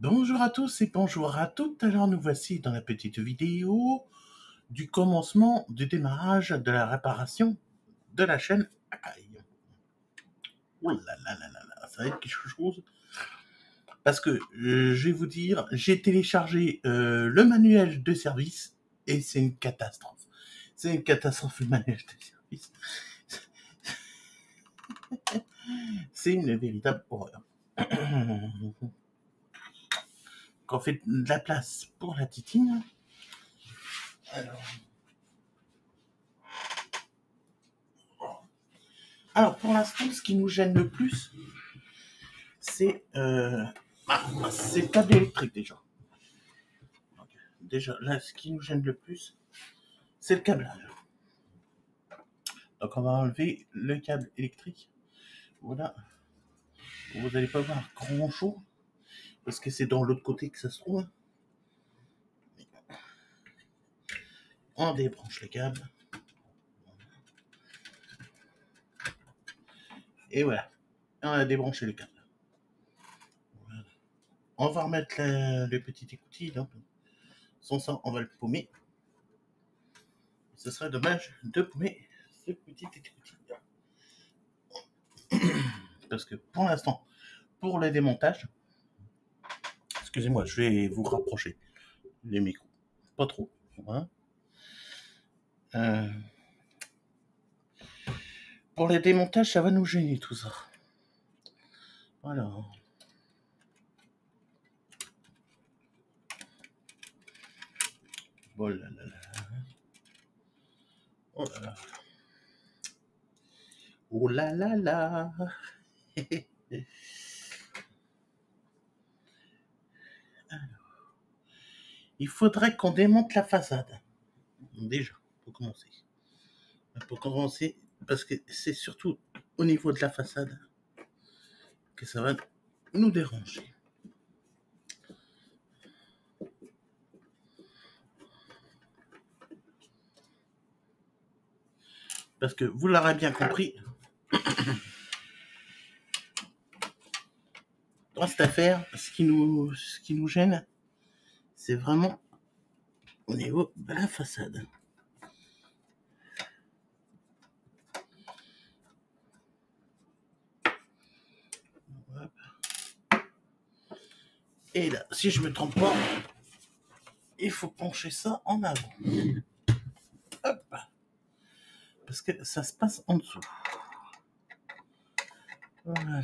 Bonjour à tous et bonjour à toutes. Alors nous voici dans la petite vidéo du commencement du démarrage de la réparation de la chaîne Akai. Oh là là là là là, ça va être quelque chose. Parce que euh, je vais vous dire, j'ai téléchargé euh, le manuel de service et c'est une catastrophe. C'est une catastrophe le manuel de service. C'est une véritable horreur. Quand on fait de la place pour la titine, alors, pour l'instant, ce qui nous gêne le plus, c'est euh, ah, le câble électrique déjà. Déjà, là, ce qui nous gêne le plus, c'est le câblage. Donc on va enlever le câble électrique. Voilà. Vous n'allez pas voir grand chose parce que c'est dans l'autre côté que ça se trouve. On débranche le câble. Et voilà. On a débranché le câble. On va remettre le, le petit. Sans ça, on va le paumer. Ce serait dommage de paumer ce petit écoutille. Parce que pour l'instant, pour le démontage, excusez-moi, je vais vous rapprocher les micros. Pas trop. Voilà. Euh, pour les démontages, ça va nous gêner tout ça. Alors. Oh là là là. Oh là là. Oh là là là. il faudrait qu'on démonte la façade. Déjà, pour commencer. Pour commencer, parce que c'est surtout au niveau de la façade que ça va nous déranger. Parce que vous l'aurez bien compris, dans cette affaire, ce qui nous, ce qui nous gêne, c'est vraiment au niveau de la façade. Et là, si je me trompe pas, il faut pencher ça en avant. Hop. Parce que ça se passe en dessous. Voilà.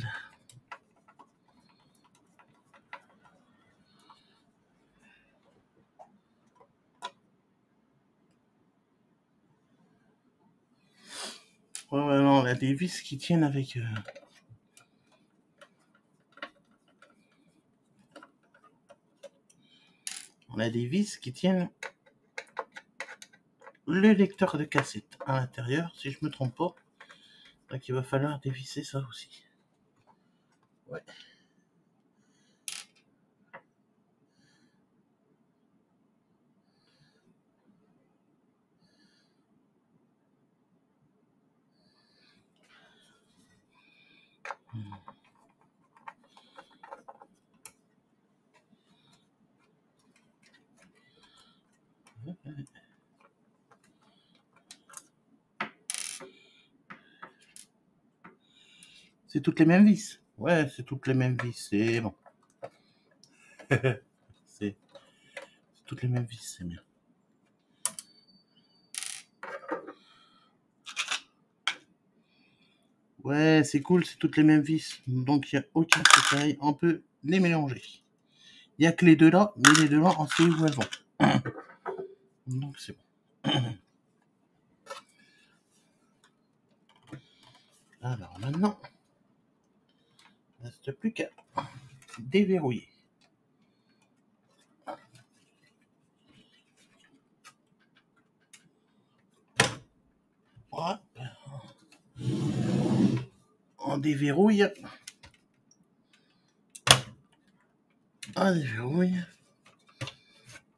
Ouais, ouais, non, on a des vis qui tiennent avec. euh, On a des vis qui tiennent le lecteur de cassette à l'intérieur, si je me trompe pas. Donc il va falloir dévisser ça aussi. Ouais. C'est toutes les mêmes vis. Ouais, c'est toutes les mêmes vis, c'est bon. c'est toutes les mêmes vis, c'est bien. Ouais, c'est cool, c'est toutes les mêmes vis. Donc il n'y a aucun détail, on peut les mélanger. Il n'y a que les deux là, mais les deux là, on sait où elles vont. Donc c'est bon. Alors maintenant, il ne reste plus qu'à déverrouiller. On déverrouille. On déverrouille.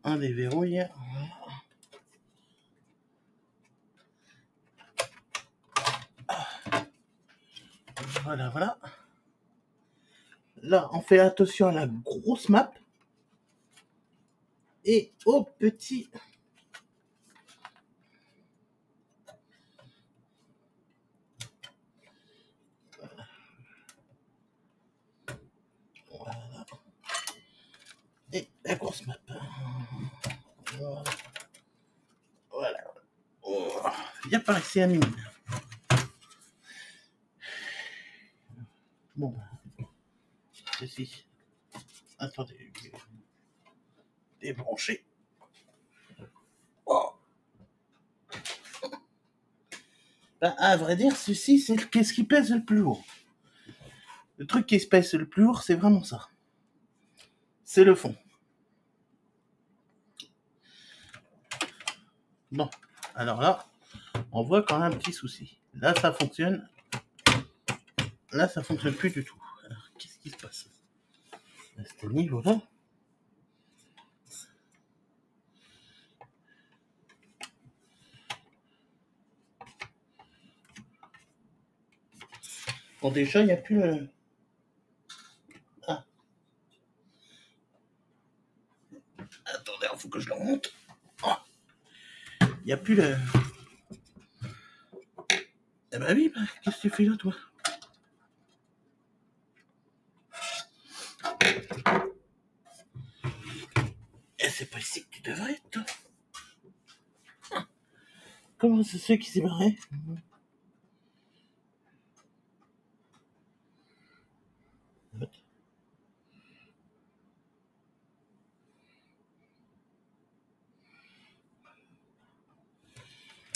On déverrouille. Voilà, voilà. Là, on fait attention à la grosse map et au petit. Voilà. Et la grosse map. Voilà. Voilà. Oh, viens par ici, Amine. Bon, ceci. Attendez. Débrancher. Oh. Bah, à vrai dire, ceci, c'est qu'est-ce qui pèse le plus lourd. Le truc qui se pèse le plus lourd, c'est vraiment ça. C'est le fond. Bon, alors là, on voit quand même un petit souci. Là, ça fonctionne. Là, ça fonctionne plus du tout. Alors, qu'est-ce qui se passe Bon, déjà, il n'y a plus le... Ah. Attendez, il faut que je le remonte. Ah. Il n'y a plus le... Eh ben oui, bah, qu'est-ce que tu fais là, toi Eh, c'est pas ici que tu devrais être, toi. Ah. C'est ce qui s'est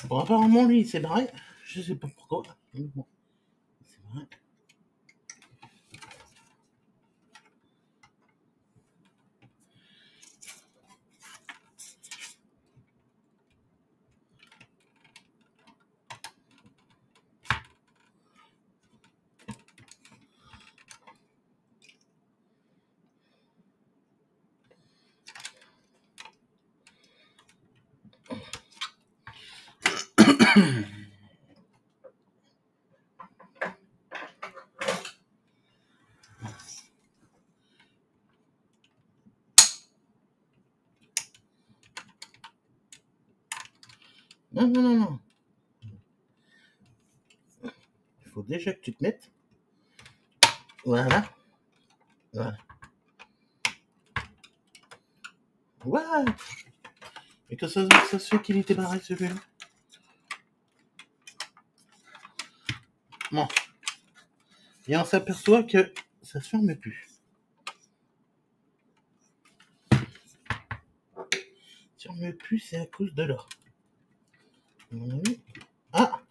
Bon, apparemment, lui, il s'est barré. Je sais pas pourquoi. Bon, il s'est barré. Non, non, non, non. Il faut déjà que tu te mettes. Voilà. Voilà. What? Et que ça, se fait qu'il était barré celui-là Bon. Et on s'aperçoit que ça se ferme plus. Ça se ferme plus, c'est à cause de. À mon avis. Ah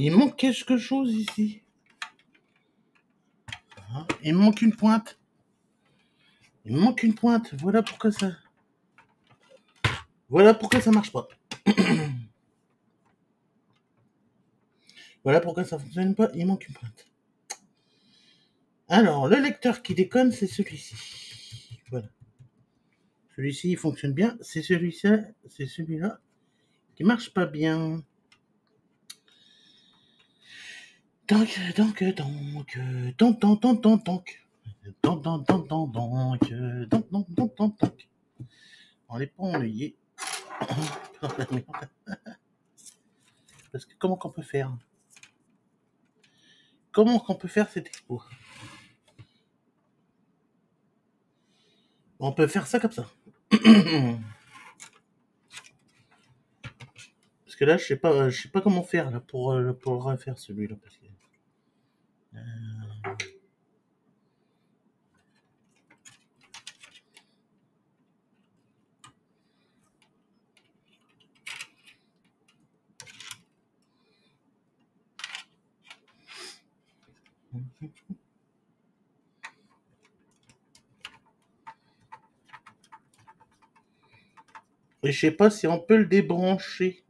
Il manque quelque chose ici. Ah, Il manque une pointe. Il manque une pointe. Voilà pourquoi ça. Voilà pourquoi ça marche pas. voilà pourquoi ça fonctionne pas. Il manque une pointe. Alors, le lecteur qui déconne, c'est celui-ci. Voilà. Celui-ci, fonctionne bien. C'est celui-ci, c'est celui-là qui marche pas bien. Donc, donc, donc, donc, donc, donc, donc, donc, donc, donc, donc. On n'est pas ennuyé. Parce que comment qu'on peut faire Comment qu'on peut faire cette expo On peut faire ça comme ça. Parce que là, je sais pas, je sais pas comment faire là pour euh, pour refaire celui-là parce que. Euh, Et je sais pas si on peut le débrancher.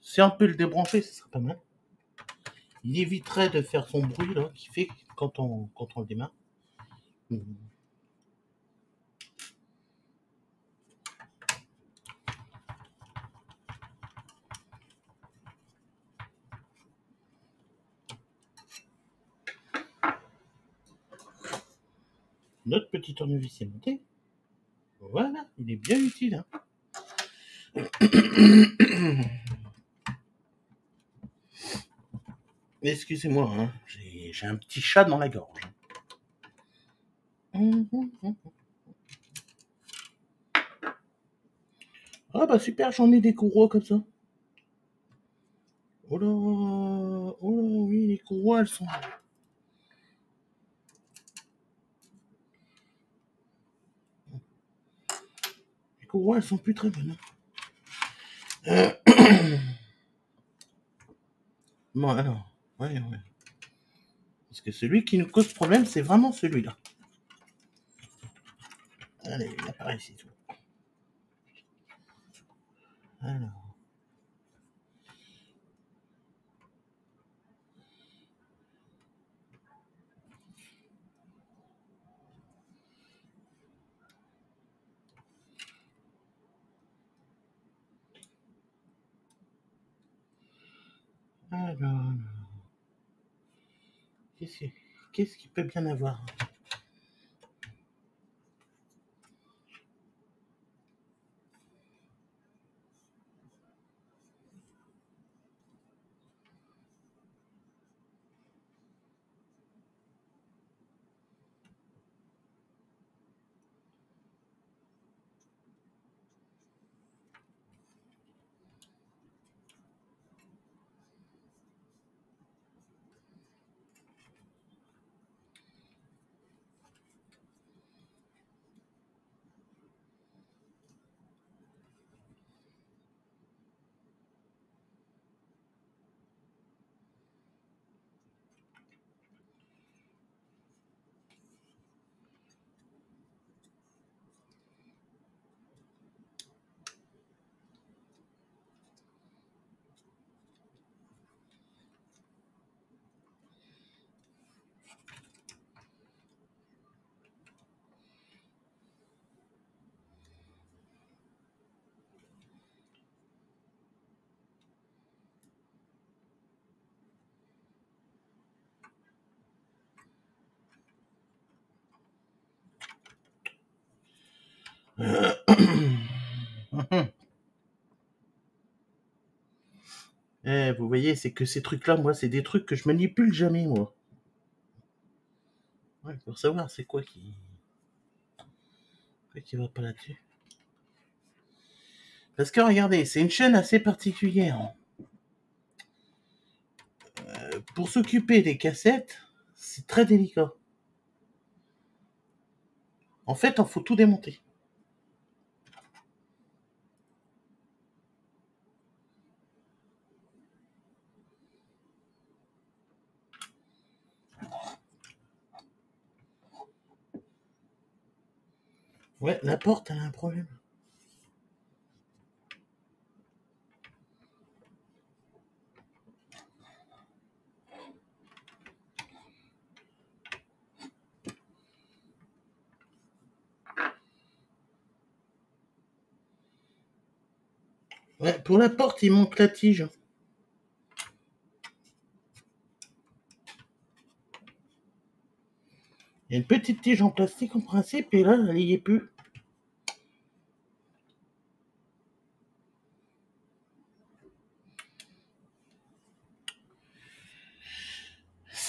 Si on peut le débrancher, ce serait pas mal. Il éviterait de faire son bruit qui fait quand on, quand on le démarre. Notre petit tournevis est monté. Voilà, il est bien utile. Hein. Excusez-moi, hein, j'ai un petit chat dans la gorge. Ah bah super, j'en ai des courroies comme ça. Oh là, oh là, oui, les courroies, elles sont... Les courroies, elles sont plus très bonnes. bon, alors... Ouais, ouais. Parce que celui qui nous cause problème, c'est vraiment celui-là. Allez, l'appareil, c'est tout. Alors. Alors. Qu'est-ce qu'il peut bien avoir Eh, vous voyez, c'est que ces trucs-là, moi, c'est des trucs que je manipule jamais, moi. Ouais, pour savoir c'est quoi qui. Quoi qui va pas là-dessus. Parce que regardez, c'est une chaîne assez particulière. Euh, pour s'occuper des cassettes, c'est très délicat. En fait, il faut tout démonter. Ouais, la porte, elle a un problème. Ouais, pour la porte, il manque la tige. Il y a une petite tige en plastique en principe, et là, elle n'y est plus.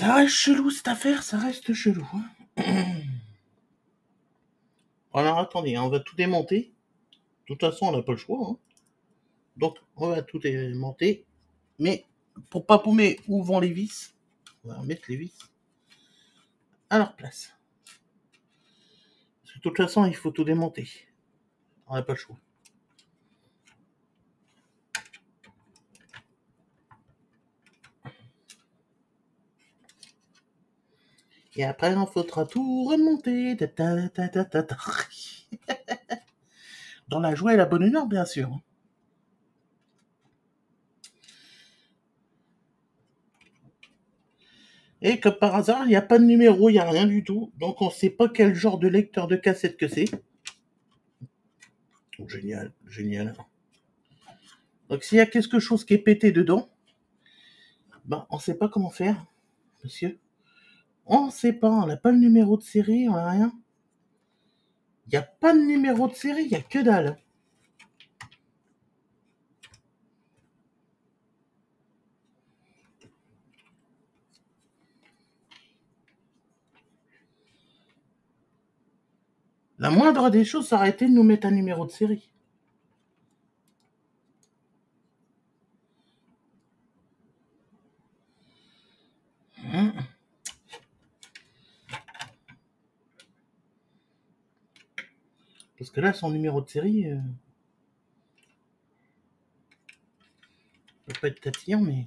Ça reste chelou cette affaire, ça reste chelou. Hein. Alors attendez, on va tout démonter. De toute façon, on n'a pas le choix. Hein. Donc, on va tout démonter. Mais pour pas paumer où vont les vis, on va mettre les vis à leur place. de toute façon, il faut tout démonter. On n'a pas le choix. Et après, il faudra tout remonter. Dans la joie et la bonne humeur, bien sûr. Et comme par hasard, il n'y a pas de numéro, il n'y a rien du tout. Donc on ne sait pas quel genre de lecteur de cassette que c'est. Génial, génial. Donc s'il y a quelque chose qui est pété dedans, ben, on ne sait pas comment faire, monsieur. On ne sait pas, on n'a pas le numéro de série, on n'a rien. Il n'y a pas de numéro de série, il n'y a que dalle. La moindre des choses, ça aurait de nous mettre un numéro de série. Que là, son numéro de série. Euh... peut pas être tatillon, mais.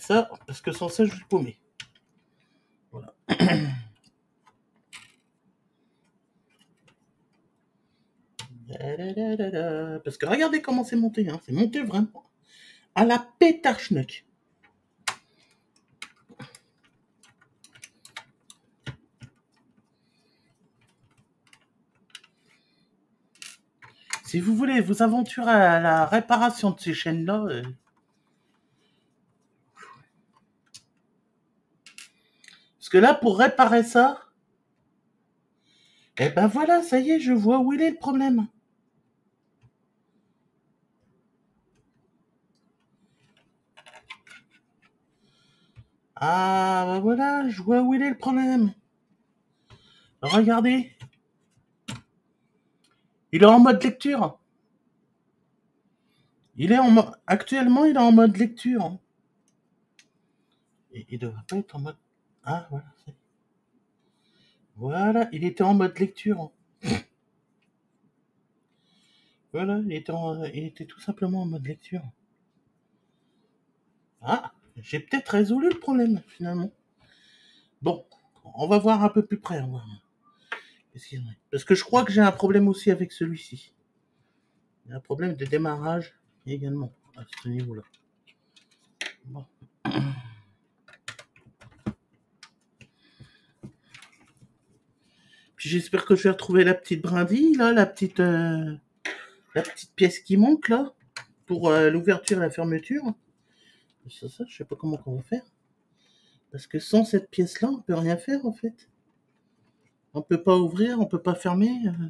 Ça parce que sans ça, je vais paumer. Voilà. Parce que regardez comment c'est monté. Hein. C'est monté vraiment à la pétarchnuck. Si vous voulez vous aventurer à la réparation de ces chaînes-là, euh, que là, pour réparer ça, eh ben voilà, ça y est, je vois où il est le problème. Ah, ben voilà, je vois où il est le problème. Regardez. Il est en mode lecture. Il est en mode... Actuellement, il est en mode lecture. Il devrait pas être en mode ah, voilà. Voilà, il était en mode lecture. Voilà, il était, il était tout simplement en mode lecture. Ah, j'ai peut-être résolu le problème, finalement. Bon, on va voir un peu plus près. Parce que je crois que j'ai un problème aussi avec celui-ci. Un problème de démarrage également à ce niveau-là. Bon. J'espère que je vais retrouver la petite brindille, là, la petite, euh, la petite pièce qui manque, là, pour euh, l'ouverture et la fermeture. Ça, ça, je sais pas comment on va faire. Parce que sans cette pièce-là, on peut rien faire, en fait. On peut pas ouvrir, on peut pas fermer. Euh.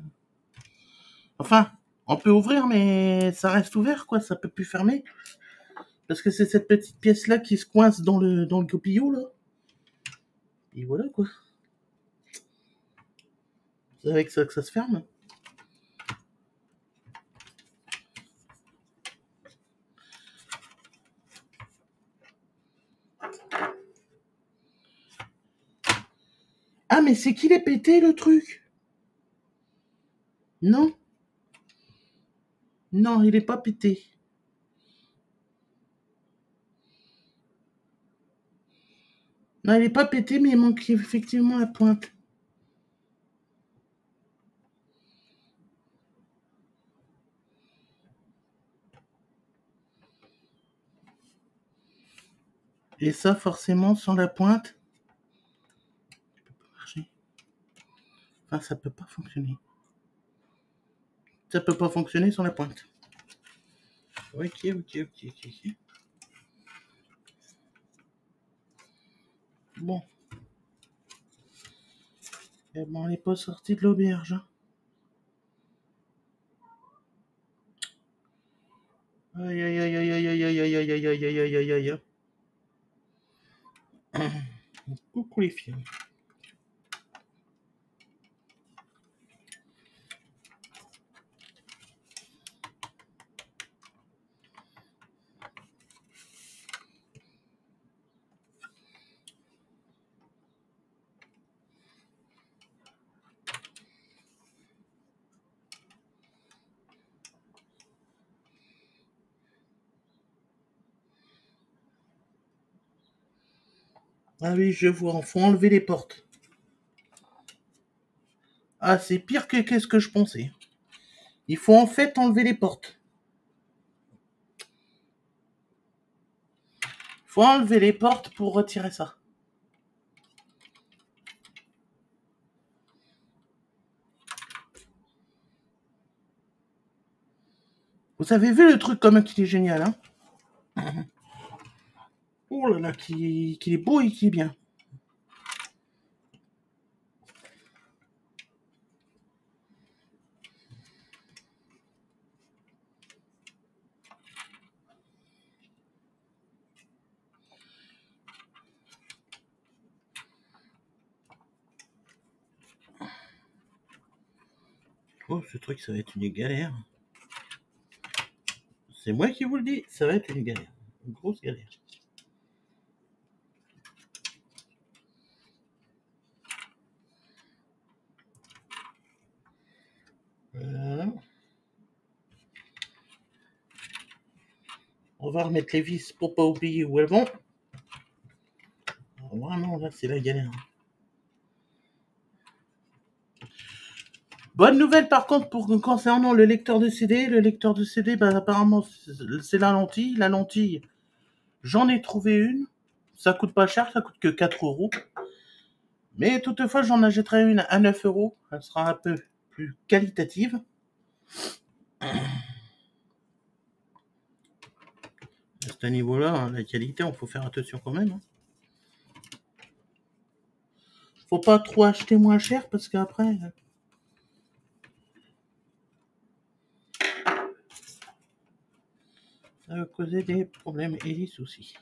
Enfin, on peut ouvrir, mais ça reste ouvert, quoi. Ça peut plus fermer. Parce que c'est cette petite pièce-là qui se coince dans le, dans le copillot, là. Et voilà, quoi. C'est avec ça que ça se ferme Ah, mais c'est qu'il est pété le truc? Non Non, il n'est pas pété. Non, il n'est pas pété, mais il manque effectivement la pointe. Et ça, forcément, sans la pointe, ça peut pas marcher. Enfin, ça peut pas fonctionner. Ça peut pas fonctionner sans la pointe. Ok, ok, ok, ok. Bon. Eh ben, on n'est pas sorti de l'auberge. Hein. Aïe aïe aïe aïe aïe aïe aïe aïe aïe aïe aïe aïe aïe aïe. Coucou o Griffin. Ah oui, je vois. Faut enlever les portes. Ah, c'est pire que qu'est-ce que je pensais. Il faut en fait enlever les portes. faut enlever les portes pour retirer ça. Vous avez vu le truc comme qui est génial, hein? Oh là là, qui, qui est beau et qui est bien. Oh, ce truc, ça va être une galère. C'est moi qui vous le dis, ça va être une galère. Une grosse galère. Voilà. On va remettre les vis pour pas oublier où elles vont. Vraiment, là, c'est la galère. Bonne nouvelle par contre pour concernant le lecteur de CD. Le lecteur de CD, bah, apparemment c'est la lentille. La lentille, j'en ai trouvé une. Ça coûte pas cher, ça coûte que 4 euros. Mais toutefois, j'en achèterai une à 9 euros. Elle sera un peu plus qualitative. À ce niveau-là, hein, la qualité, on faut faire attention quand même. Hein. Faut pas trop acheter moins cher parce qu'après, ça va causer des problèmes et des soucis.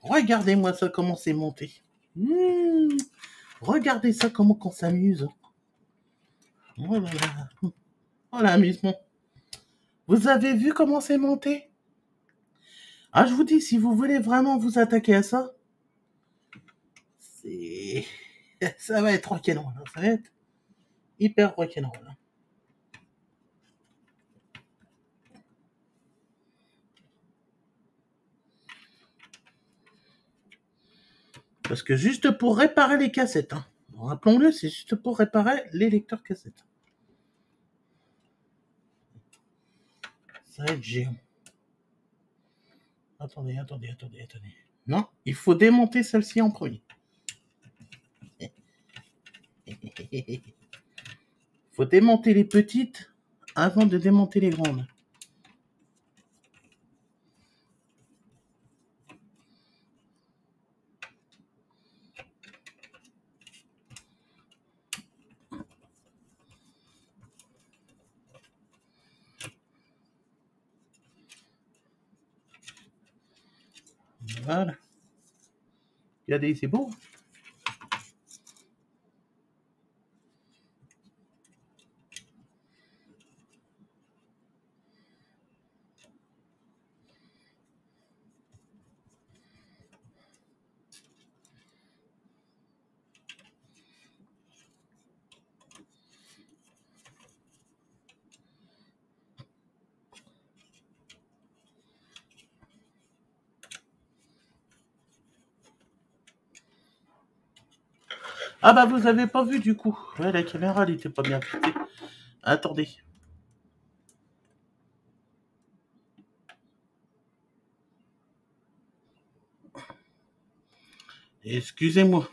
Regardez-moi ça, comment c'est monté. Mmh. regardez ça, comment on s'amuse. Oh là là. Oh l'amusement. Vous avez vu comment c'est monté? Ah, je vous dis, si vous voulez vraiment vous attaquer à ça. Ça va être rock'n'roll. Hein. Ça va être hyper rock'n'roll. Hein. Parce que juste pour réparer les cassettes, hein. rappelons-le, c'est juste pour réparer les lecteurs cassettes. Ça va être géant. Attendez, attendez, attendez, attendez. Non, il faut démonter celle-ci en premier. Il faut démonter les petites avant de démonter les grandes. Voilà. Regardez, c'est beau. Ah bah vous avez pas vu du coup. Ouais, la caméra elle était pas bien fixée. Attendez. Excusez-moi.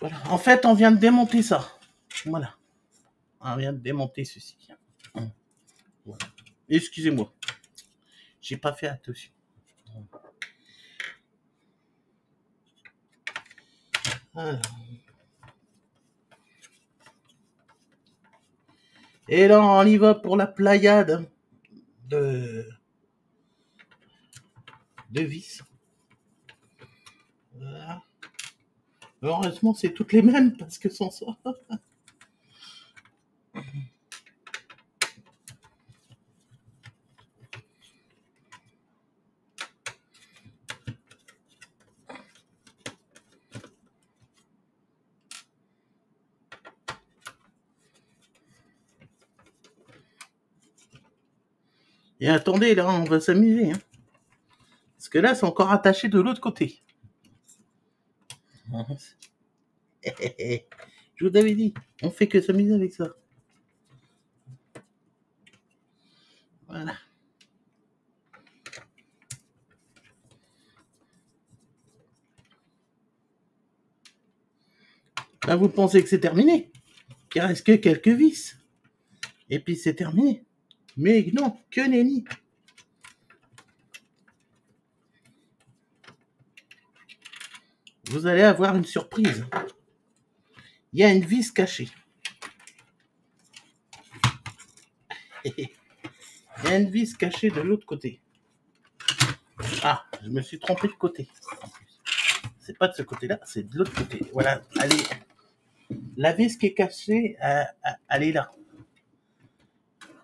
Voilà. En fait, on vient de démonter ça. Voilà. On vient de démonter ceci. Voilà. Excusez-moi. J'ai pas fait attention. Et là, on y va pour la playade de, vis. Heureusement, c'est toutes les mêmes parce que sans ça. Et attendez, là, on va s'amuser. Hein. Parce que là, c'est encore attaché de l'autre côté. Je vous avais dit, on fait que s'amuser avec ça. Voilà. Là, vous pensez que c'est terminé? Qu'il reste que quelques vis. Et puis c'est terminé. Mais non, que nenni. Vous allez avoir une surprise. Il y a une vis cachée. Il y a une vis cachée de l'autre côté. Ah, je me suis trompé de côté. C'est pas de ce côté-là, c'est de l'autre côté. Voilà, allez, la vis qui est cachée, euh, euh, elle est là.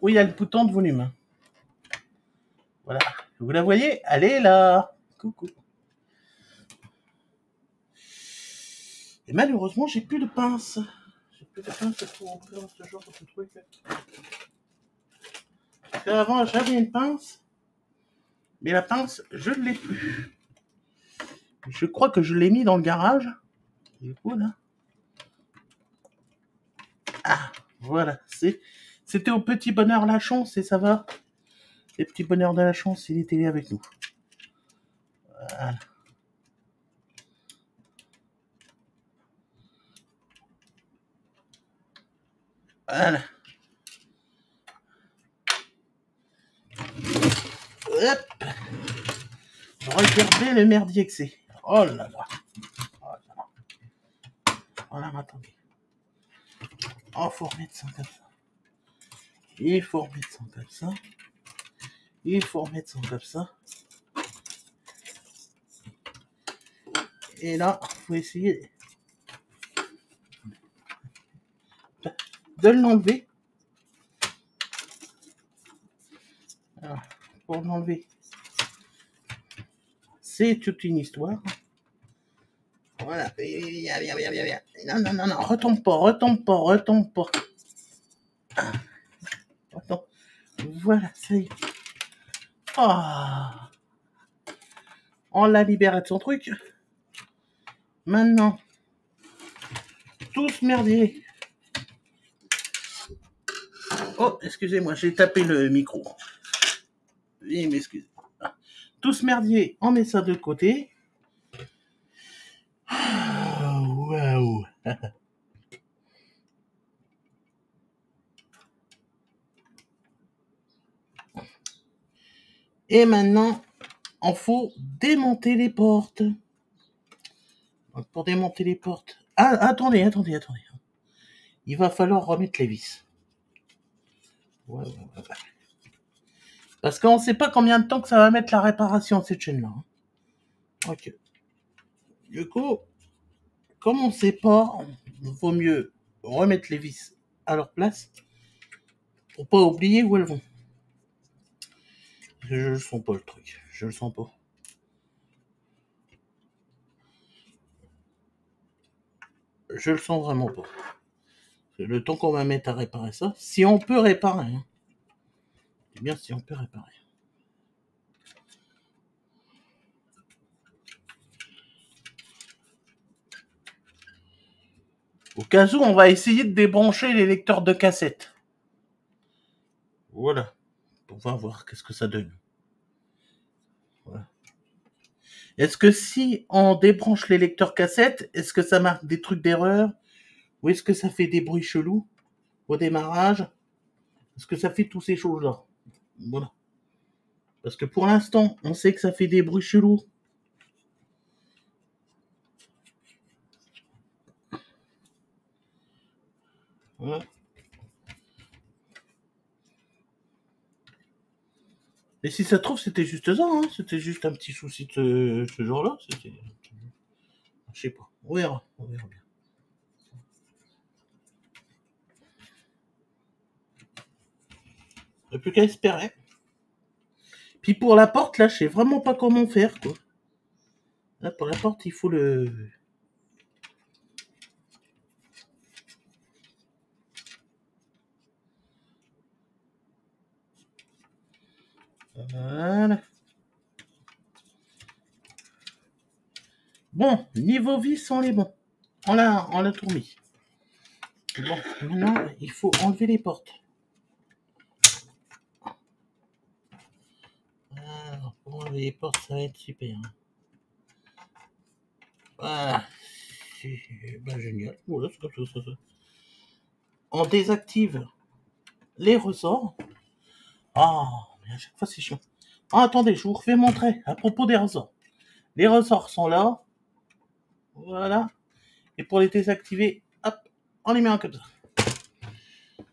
Oui, il y a le bouton de volume. Voilà. Vous la voyez? Elle est là. Coucou. Et malheureusement, j'ai plus de pince. J'ai plus de pince pour dans ce genre de truc. avant, j'avais une pince. Mais la pince, je ne l'ai plus. Je crois que je l'ai mis dans le garage. Du coup, là? Ah, voilà. C'est, c'était au petit bonheur la chance et ça va? Le petit bonheur de la chance, il était avec nous. Voilà. Voilà. Hop. Regardez le merdier que c'est. Oh là là. Oh là là. Voilà, attendez. Il faut remettre ça comme ça. Il faut remettre ça comme ça. Il faut remettre ça comme ça. Et là, il faut essayer de l'enlever. Pour l'enlever, c'est toute une histoire. Voilà. Viens, viens, viens, viens, Non, non, non, non. Retombe pas, retombe pas, retombe pas. Attends. Y est. Ah. On l'a libéré de son truc. Maintenant. Tous merdier. Oh, excusez-moi, j'ai tapé le micro. Oui, m'excusez. Tous merdier, on met ça de côté. Waouh Et maintenant, il faut démonter les portes. pour démonter les portes. Ah, attendez, attendez, attendez. Il va falloir remettre les vis. Parce qu'on ne sait pas combien de temps que ça va mettre la réparation cette chaîne-là. Hein. Ok. Du coup, comme on ne sait pas, il vaut mieux remettre les vis à leur place pour pas oublier où elles vont. Je le sens pas le truc, je le sens pas. Je le sens vraiment pas. Le temps qu'on va mettre à réparer ça, si on peut réparer. Hein. Bien si on peut réparer. Au cas où, on va essayer de débrancher les lecteurs de cassette. Voilà. On va voir qu'est-ce que ça donne. Voilà. Est-ce que si on débranche les lecteurs cassettes, est-ce que ça marque des trucs d'erreur? Ou est-ce que ça fait des bruits chelous au démarrage? Est-ce que ça fait toutes ces choses-là? Voilà. Parce que pour l'instant, on sait que ça fait des bruits chelous Et si ça trouve, c'était juste ça, hein. c'était juste un petit souci de ce. C'était... Je sais pas, on verra, on verra bien. Il n'y plus qu'à espérer. Puis pour la porte, là, je sais vraiment pas comment faire, quoi. Là, pour la porte, il faut le, Bon, niveau vis, on est bon. On l'a, on l'a tout mis. Bon, maintenant, il faut enlever les portes. Pour enlever les portes, ça va être super. hein. Voilà. Ben, génial. Voilà. On désactive les ressorts. Ah, à chaque fois, c'est chiant. Ah, attendez, je vous refais montrer à propos des ressorts. Les ressorts sont là. Voilà. Et pour les désactiver, hop, on les met en comme ça.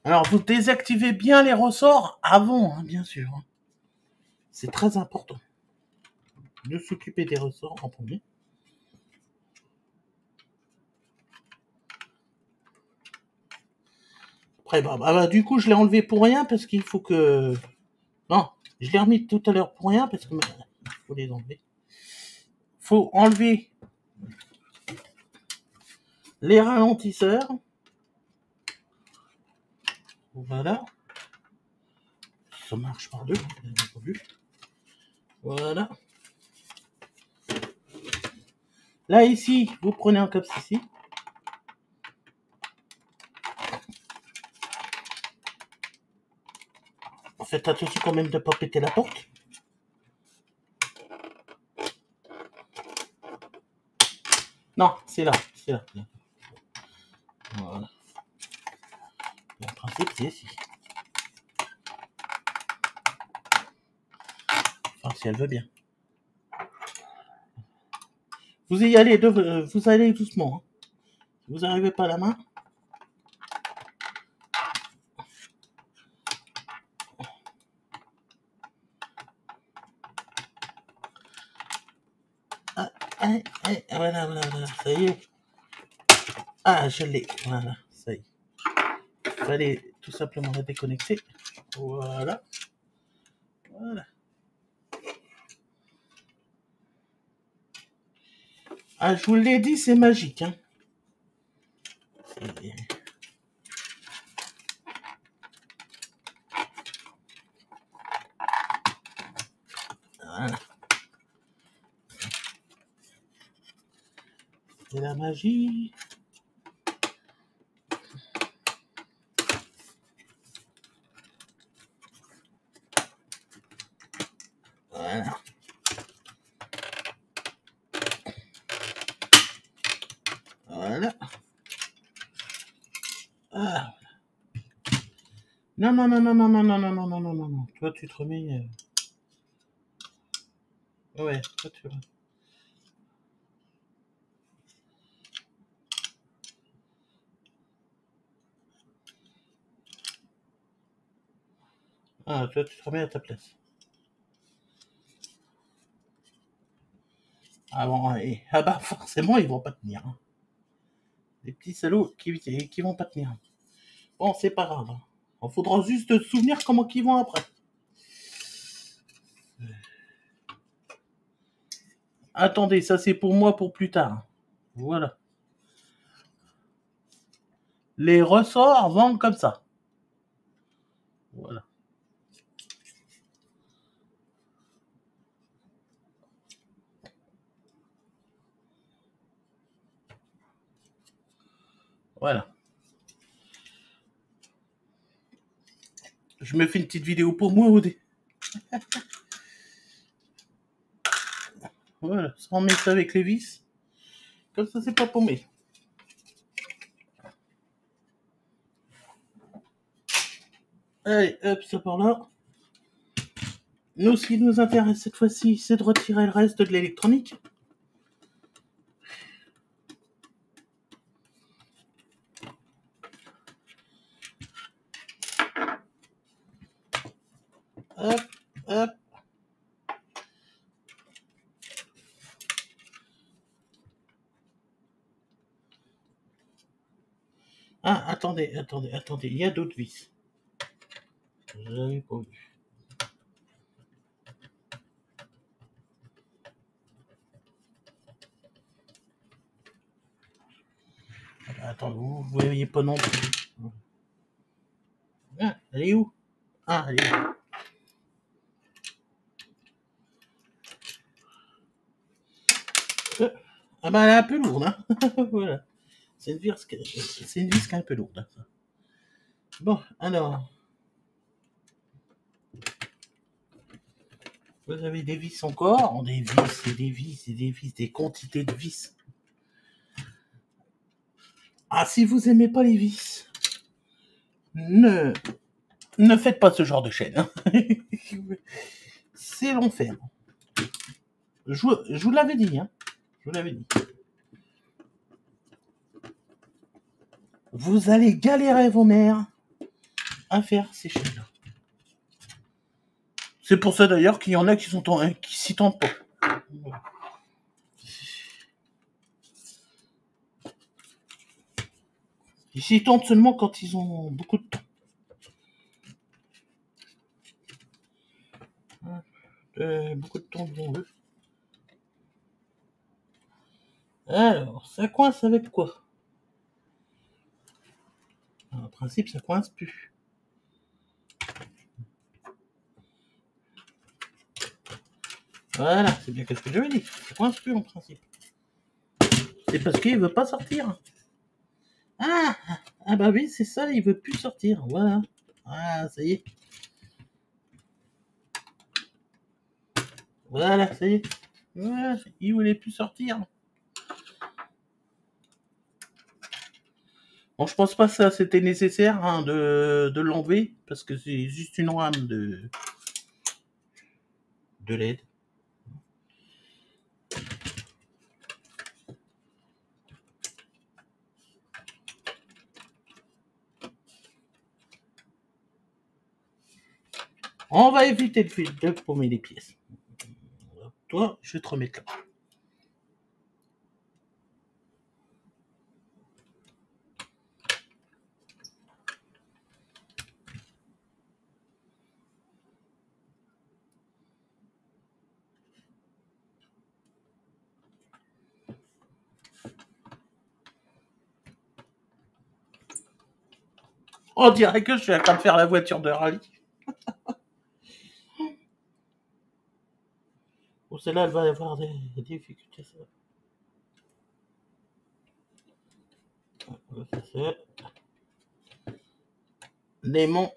Alors, vous désactivez bien les ressorts avant, hein, bien sûr. hein. C'est très important de s'occuper des ressorts en premier. Après, bah, bah, bah, du coup, je l'ai enlevé pour rien parce qu'il faut que. Non, je l'ai remis tout à l'heure pour rien parce que bah, il faut les enlever. Faut enlever les ralentisseurs. Voilà. Ça marche par deux. Voilà. Là, ici, vous prenez un cap ici. Faites attention quand même de ne pas péter la porte? Non, c'est là, c'est là. Voilà. Le principe, c'est ici. Si elle veut bien. Vous y allez, de- euh, vous allez doucement. hein. Vous n'arrivez pas à la main. Ah, ah, ah, voilà, voilà, voilà, ça y est. Ah, je l'ai. Voilà, ça y est. Il tout simplement la déconnecter. Voilà. Voilà. Ah, je vous l'ai dit, c'est magique. Hein. C'est- Voilà. Voilà. Voilà. Ah. Non, non, non, non, non, non, non, non, non, non, non, non, non. Toi, tu te remets. euh, Ouais, toi, tu Ah, toi, tu te remets à ta place. Ah bon, et... ah bah forcément, ils vont pas tenir. hein. Les petits salauds qui, qui vont pas tenir. Bon, c'est pas grave. hein. Il faudra juste se souvenir comment qu'ils vont après. Attendez, ça c'est pour moi pour plus tard. Voilà. Les ressorts vont comme ça. Voilà. Voilà. Je me fais une petite vidéo pour moi, Odé. Voilà, sans mettre avec les vis. Comme ça, c'est pas paumé. Allez, hop, ça par là. Nous, ce qui nous intéresse cette fois-ci, c'est de retirer le reste de l'électronique. Hop, Ah, attendez, attendez, attendez, il y a d'autres vis. Je pas vu. Attends, vous, vous voyez pas non plus. Ah, elle est où? Ah, elle est où Euh, Ah bah elle est un peu lourde, hein. voilà. C'est une vis, une qui est un peu lourde. hein. Bon, alors. Vous avez des vis encore, des vis et des vis et des vis, des quantités de vis. Ah, si vous aimez pas les vis, ne, ne faites pas ce genre de chaîne. hein. C'est l'enfer. Je, je vous l'avais dit, hein. Je vous l'avais dit. Vous allez galérer vos mères à faire ces chaînes-là. C'est pour ça d'ailleurs qu'il y en a qui sont en- qui s'y tentent pas. Ils s'y tentent seulement quand ils ont beaucoup de temps. Euh, beaucoup de temps devant eux. Alors, ça coince avec quoi? En principe, ça coince plus. Voilà, c'est bien qu'est-ce que j'avais dit. Ça coince plus en principe. C'est parce qu'il veut pas sortir. Ah, ah bah oui, c'est ça, il veut plus sortir. Voilà. Ah, ça y est. Voilà, ça y est. Voilà, il voulait plus sortir. Bon, je pense pas que ça c'était nécessaire hein, de, l'enlever parce que c'est juste une rame de de LED. On va éviter de, de paumer les pièces. Toi, je vais te remettre là. On dirait que je suis en train de faire la voiture de rallye. Ou celle-là, elle va avoir des, difficultés. ça. L'aimant,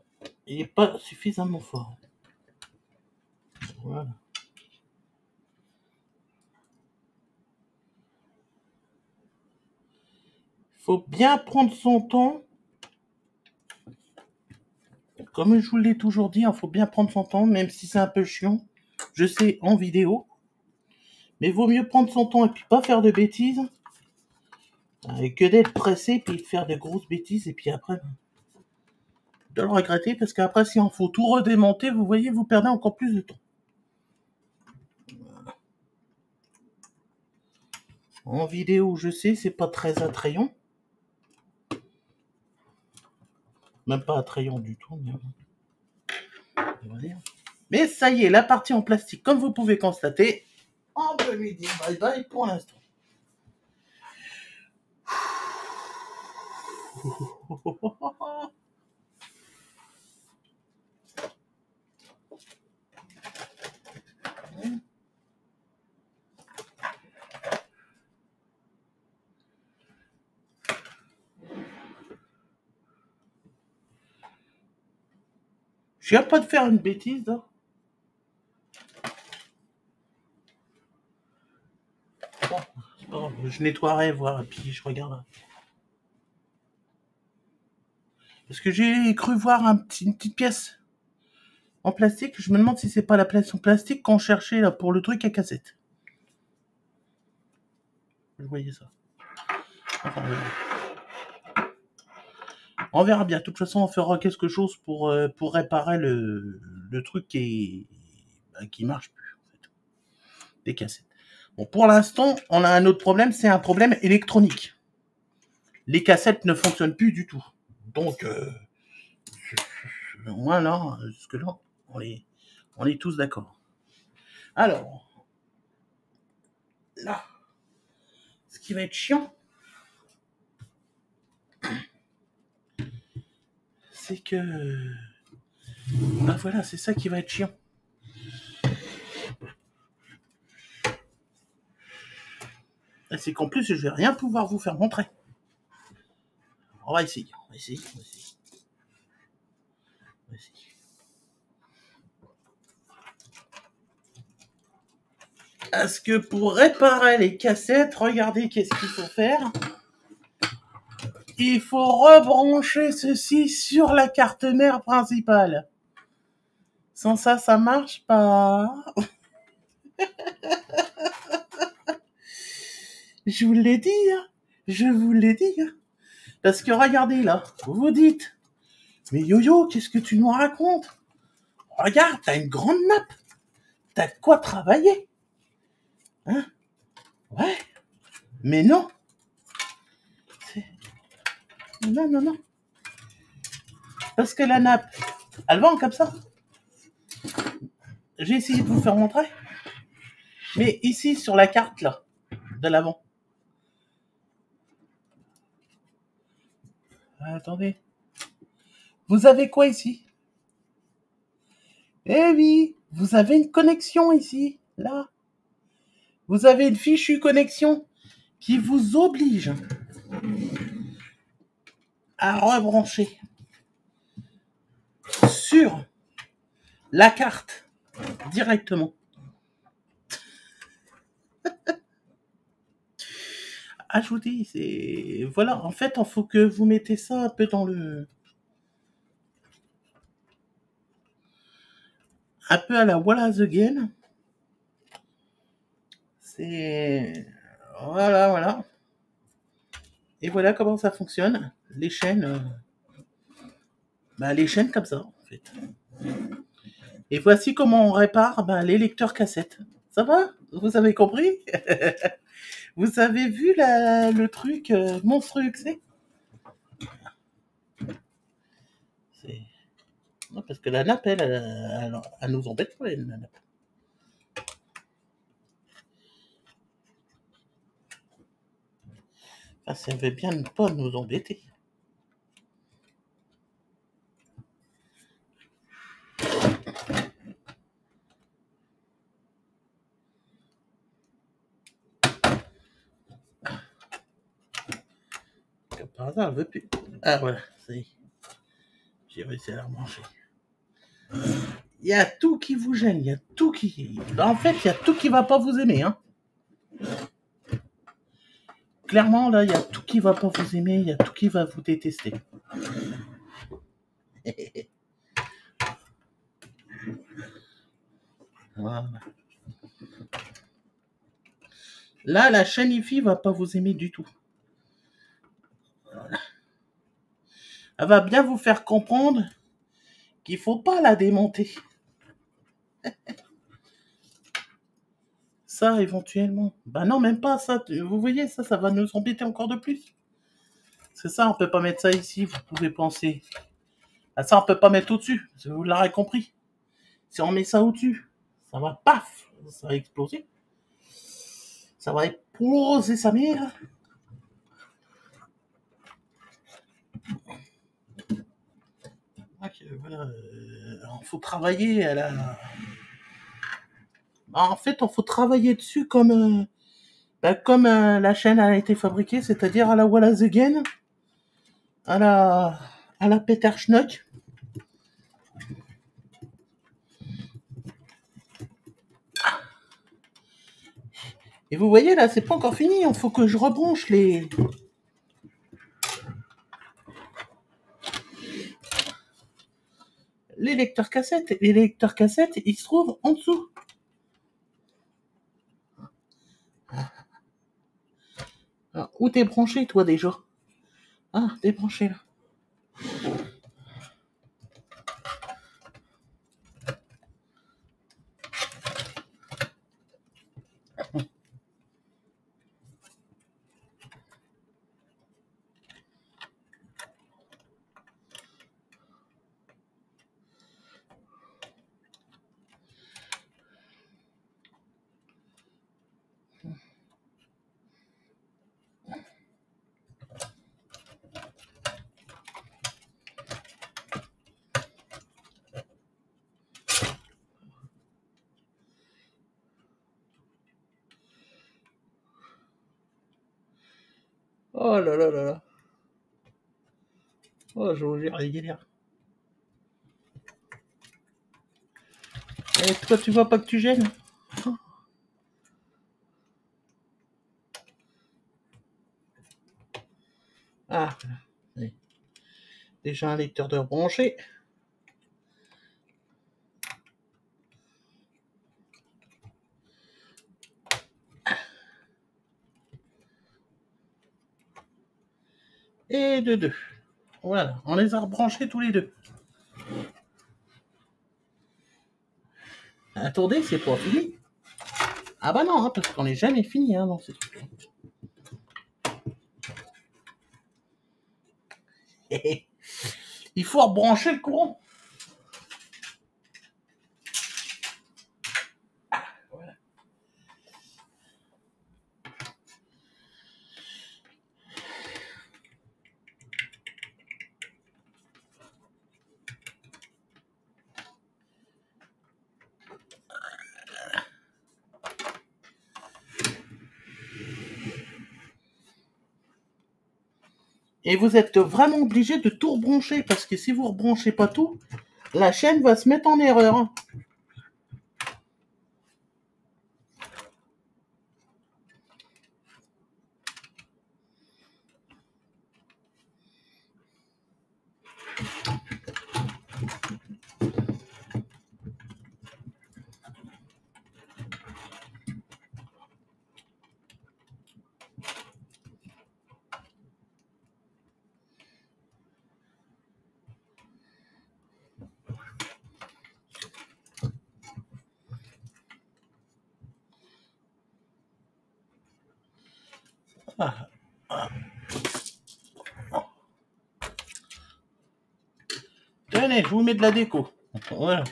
n'est pas suffisamment fort. Voilà. faut bien prendre son temps. Comme je vous l'ai toujours dit, il faut bien prendre son temps, même si c'est un peu chiant. Je sais, en vidéo. Mais vaut mieux prendre son temps et puis pas faire de bêtises. euh, que d'être pressé puis de faire de grosses bêtises et puis après de le regretter parce qu'après si on faut tout redémonter, vous voyez, vous perdez encore plus de temps. En vidéo, je sais, c'est pas très attrayant. Même pas attrayant du tout. Mais, mais ça y est, la partie en plastique, comme vous pouvez constater, on peut lui dire bye bye pour l'instant. Je viens pas de faire une bêtise, là? Bon, grave, je nettoierai, voir, et puis je regarde. Parce que j'ai cru voir un petit, une petite pièce en plastique. Je me demande si c'est pas la pièce en plastique qu'on cherchait pour le truc à cassette. Je voyais ça. Euh, on verra bien. De toute façon, on fera quelque chose pour, euh, réparer le, truc qui, est, bah, marche plus. Des cassettes. Bon, pour l'instant, on a un autre problème, c'est un problème électronique. Les cassettes ne fonctionnent plus du tout. Donc, euh, voilà, jusque-là, on est, on est tous d'accord. Alors, là, ce qui va être chiant, c'est que... Ben voilà, c'est ça qui va être chiant. C'est qu'en plus, je vais rien pouvoir vous faire montrer. On va essayer, on essayer. Parce que pour réparer les cassettes, regardez qu'est-ce qu'il faut faire. Il faut rebrancher ceci sur la carte mère principale. Sans ça, ça marche pas. Je vous l'ai dit, hein. je vous l'ai dit. hein. Parce que regardez là, vous vous dites, mais Yo-Yo, qu'est-ce que tu nous racontes? Regarde, t'as une grande nappe. T'as de quoi travailler. Hein? Ouais. Mais non. Non, non, non. Parce que la nappe, elle va comme ça. J'ai essayé de vous faire montrer. Mais ici, sur la carte, là, de l'avant. Attendez. Vous avez quoi ici? Eh oui, vous avez une connexion ici, là. Vous avez une fichue connexion qui vous oblige rebrancher sur la carte directement. Ah, je vous dis, c'est voilà. En fait, il faut que vous mettez ça un peu dans le, un peu à la Wallace Again. C'est voilà, voilà. Et voilà comment ça fonctionne. Les chaînes, euh, bah, les chaînes comme ça, en fait. Et voici comment on répare bah, les lecteurs cassettes. Ça va? Vous avez compris? Vous avez vu la- le truc euh, monstrueux que c'est? Parce que la nappe, elle, elle, elle- elle nous embête la nappe. Enfin, ça veut bien ne pas nous embêter. Hasard, elle veut plus. Ah voilà. J'ai réussi à la rebrancher. Il y a tout qui vous gêne, il y a tout qui... En fait, il y a tout qui va pas vous aimer. Hein. Clairement, là, il y a tout qui va pas vous aimer, il y a tout qui va vous détester. Voilà. Là, la chaîne va pas vous aimer du tout. Elle va bien vous faire comprendre qu'il faut pas la démonter. Ça, éventuellement. Bah non, même pas ça. Vous voyez, ça, ça va nous embêter encore de plus. C'est ça, on peut pas mettre ça ici, vous pouvez penser. Ah, ça, on peut pas mettre au-dessus. Vous l'aurez compris. Si on met ça au-dessus, ça va paf, ça va exploser. Ça va exploser sa mère. Ok, voilà. euh, faut travailler à la. Bah, en fait, il faut travailler dessus comme, euh, bah, comme euh, la chaîne a été fabriquée, c'est-à-dire à la Wallace Again, à la, à la Peter Schnock. Et vous voyez là, c'est pas encore fini, il faut que je rebranche les. Les lecteurs cassettes. Les lecteurs cassettes, ils se trouvent en dessous. Alors, où t'es branché, toi, déjà? Ah, t'es branché, là. Oh là là là là. Oh, je vous jure, les. Et toi, tu vois pas que tu gênes? Ah, déjà un lecteur de branché. Et de deux. Voilà, on les a rebranchés tous les deux. Attendez, c'est pas fini. Ah bah non, hein, parce qu'on n'est jamais fini hein, dans ces trucs. Il faut rebrancher le courant. Ah, voilà. Et vous êtes vraiment obligé de tout rebrancher parce que si vous rebranchez pas tout, la chaîne va se mettre en erreur. Je vous mets de la déco. Voilà,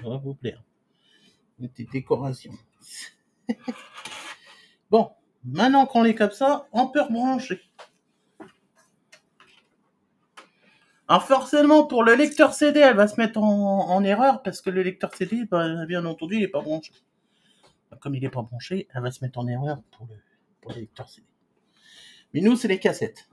ça va vous plaire. Une petite décoration. bon, maintenant qu'on est comme ça, on peut rebrancher. Alors forcément, pour le lecteur CD, elle va se mettre en, erreur parce que le lecteur CD, bah, bien entendu, il n'est pas branché. Comme il n'est pas branché, elle va se mettre en erreur pour le, pour le lecteur CD. Mais nous, c'est les cassettes.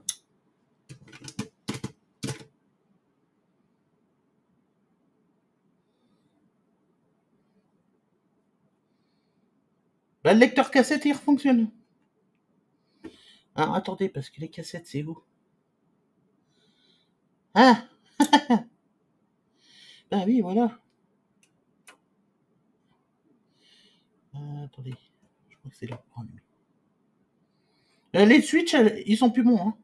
Bah, le lecteur cassette, il fonctionne. Ah, attendez, parce que les cassettes, c'est où? Ah Bah oui, voilà. Euh, attendez, je crois que c'est là. Euh, les Switch, elles- ils sont plus bons. Hein.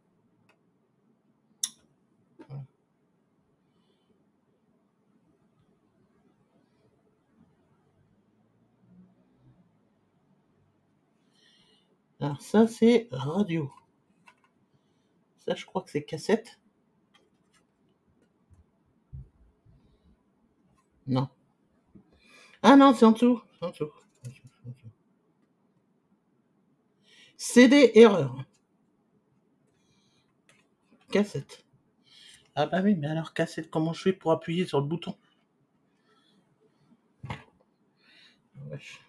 Alors ça, c'est radio. Ça, je crois que c'est cassette. Non. Ah non, c'est en dessous. C'est. CD erreur. Cassette. Ah bah oui, mais alors cassette, comment je fais pour appuyer sur le bouton? Wesh.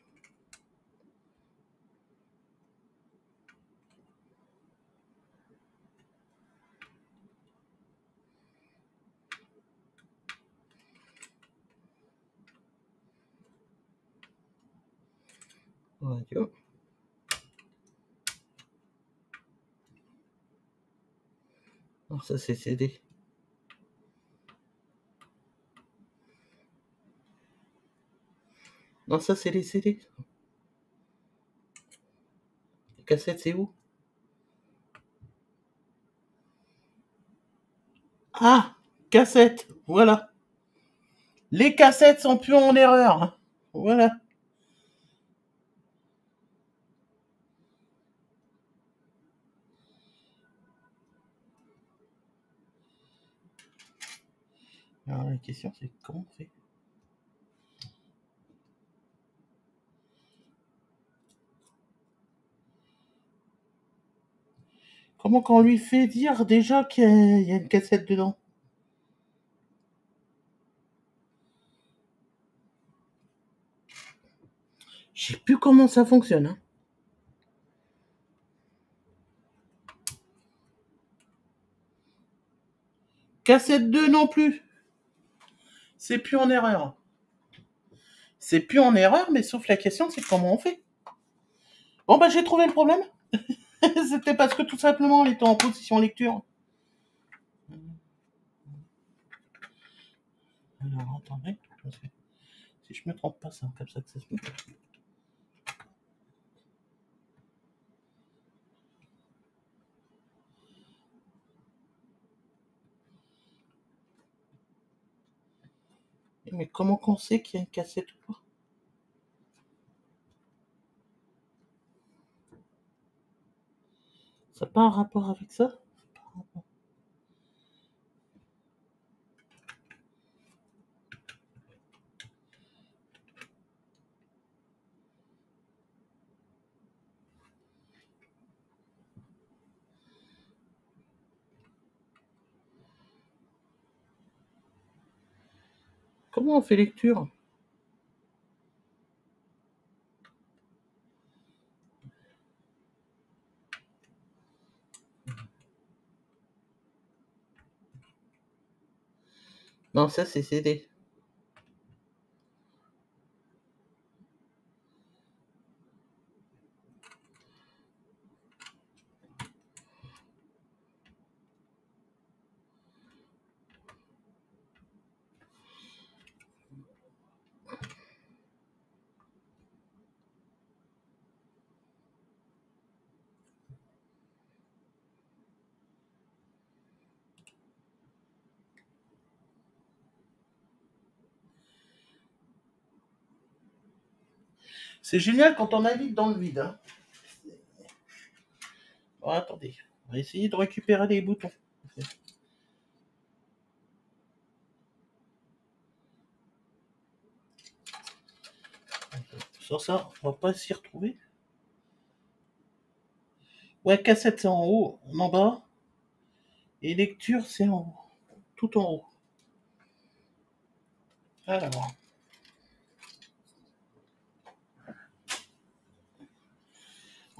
Radio. Non, ça c'est CD. Non, ça c'est les CD. Les cassettes, c'est où? Ah, cassette, voilà. Les cassettes sont plus en erreur. Voilà. Alors la question c'est comment on fait? Comment qu'on lui fait dire déjà qu'il y a une cassette dedans? Je sais plus comment ça fonctionne. hein. Cassette 2 non plus. C'est plus en erreur. C'est plus en erreur, mais sauf la question, c'est comment on fait. Bon, bah, j'ai trouvé le problème. C'était parce que tout simplement, elle était en position lecture. Alors, attendez. Si je me trompe pas, c'est comme ça que ça se fait. Mais comment qu'on sait qu'il y a une cassette ou pas? Ça n'a pas un rapport avec ça? Comment on fait lecture Non, ça c'est CD. C'est génial quand on navigue dans le vide. Hein. Bon, attendez, on va essayer de récupérer les boutons. Sur ça, on va pas s'y retrouver. Ouais, cassette c'est en haut, en bas. Et lecture c'est en haut. Tout en haut. Alors.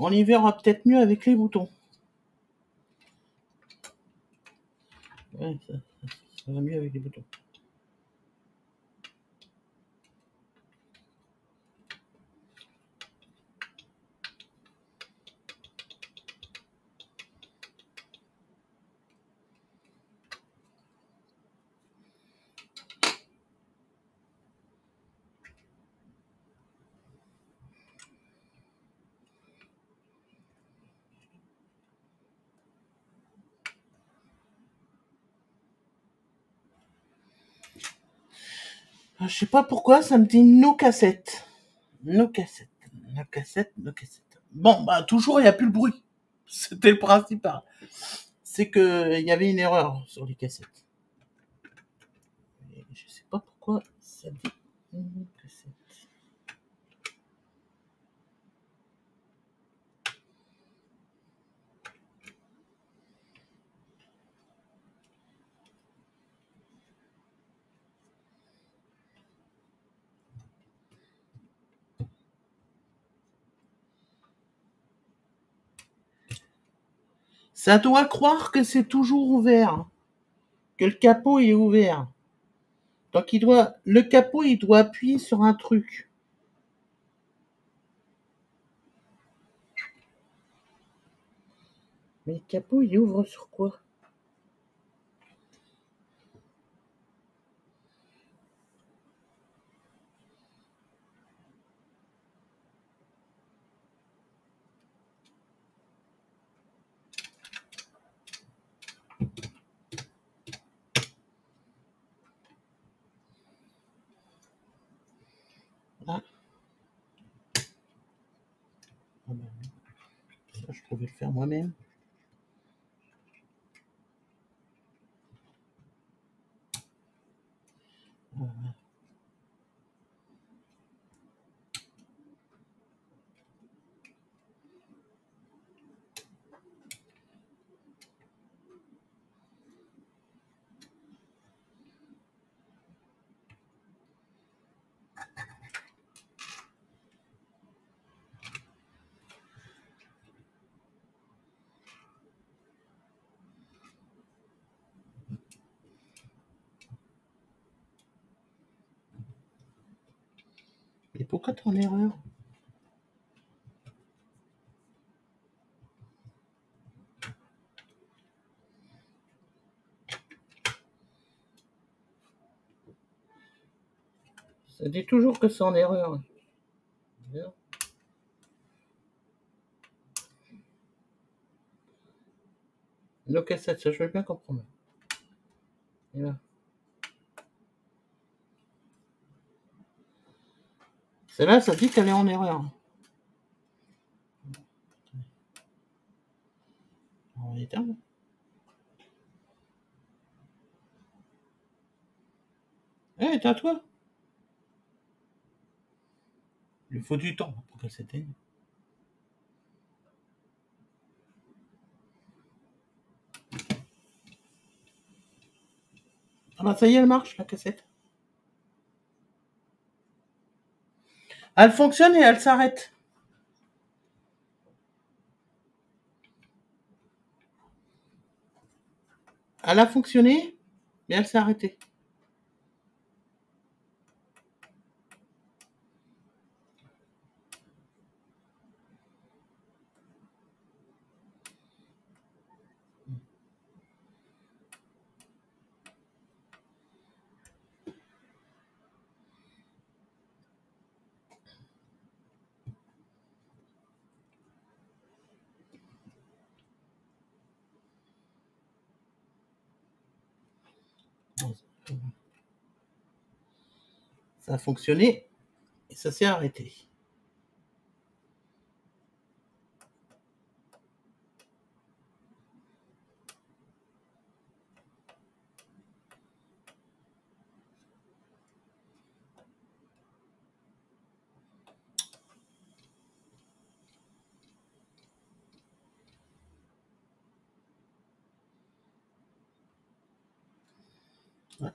On y verra peut-être mieux avec les boutons. Ouais, ça, va mieux avec les boutons. Je sais pas pourquoi, ça me dit nos cassettes. Nos cassettes. Nos cassettes, nos cassettes. Bon, bah, toujours, il n'y a plus le bruit. C'était le principal. C'est que il y avait une erreur sur les cassettes. Je je sais pas pourquoi ça dit nos cassettes. Ça doit croire que c'est toujours ouvert, que le capot est ouvert. Donc il doit, le capot, il doit appuyer sur un truc. Mais le capot, il ouvre sur quoi? Pouvais le faire moi-même. Voilà. Pourquoi en erreur? Ça dit toujours que c'est en erreur. Le cassette, ça je veux bien comprendre. Et là. Celle-là, ça dit qu'elle est en erreur. On va éteindre. Eh, toi Il faut du temps pour qu'elle s'éteigne. Ah bah ça y est, elle marche, la cassette. Elle fonctionne et elle s'arrête. Elle a fonctionné, mais elle s'est arrêtée. Ça a fonctionné et ça s'est arrêté.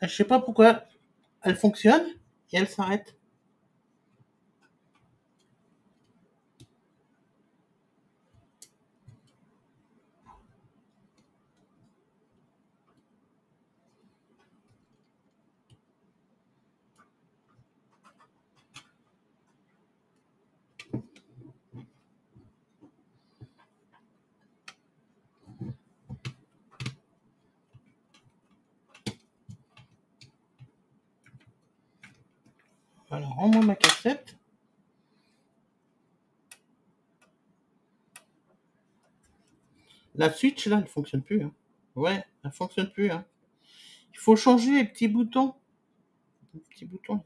Je sais pas pourquoi elle fonctionne et elle s'arrête. Alors, rends-moi ma cassette. La switch, là, elle fonctionne plus. hein. Ouais, elle fonctionne plus. hein. Il faut changer les petits boutons. Les petits boutons.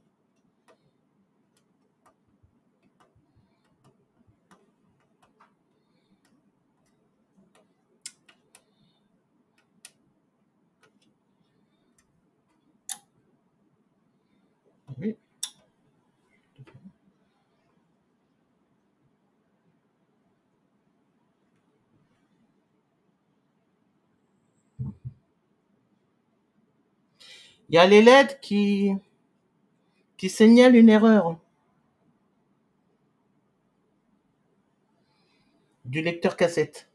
Oui. Il y a les LED qui, signalent une erreur du lecteur cassette.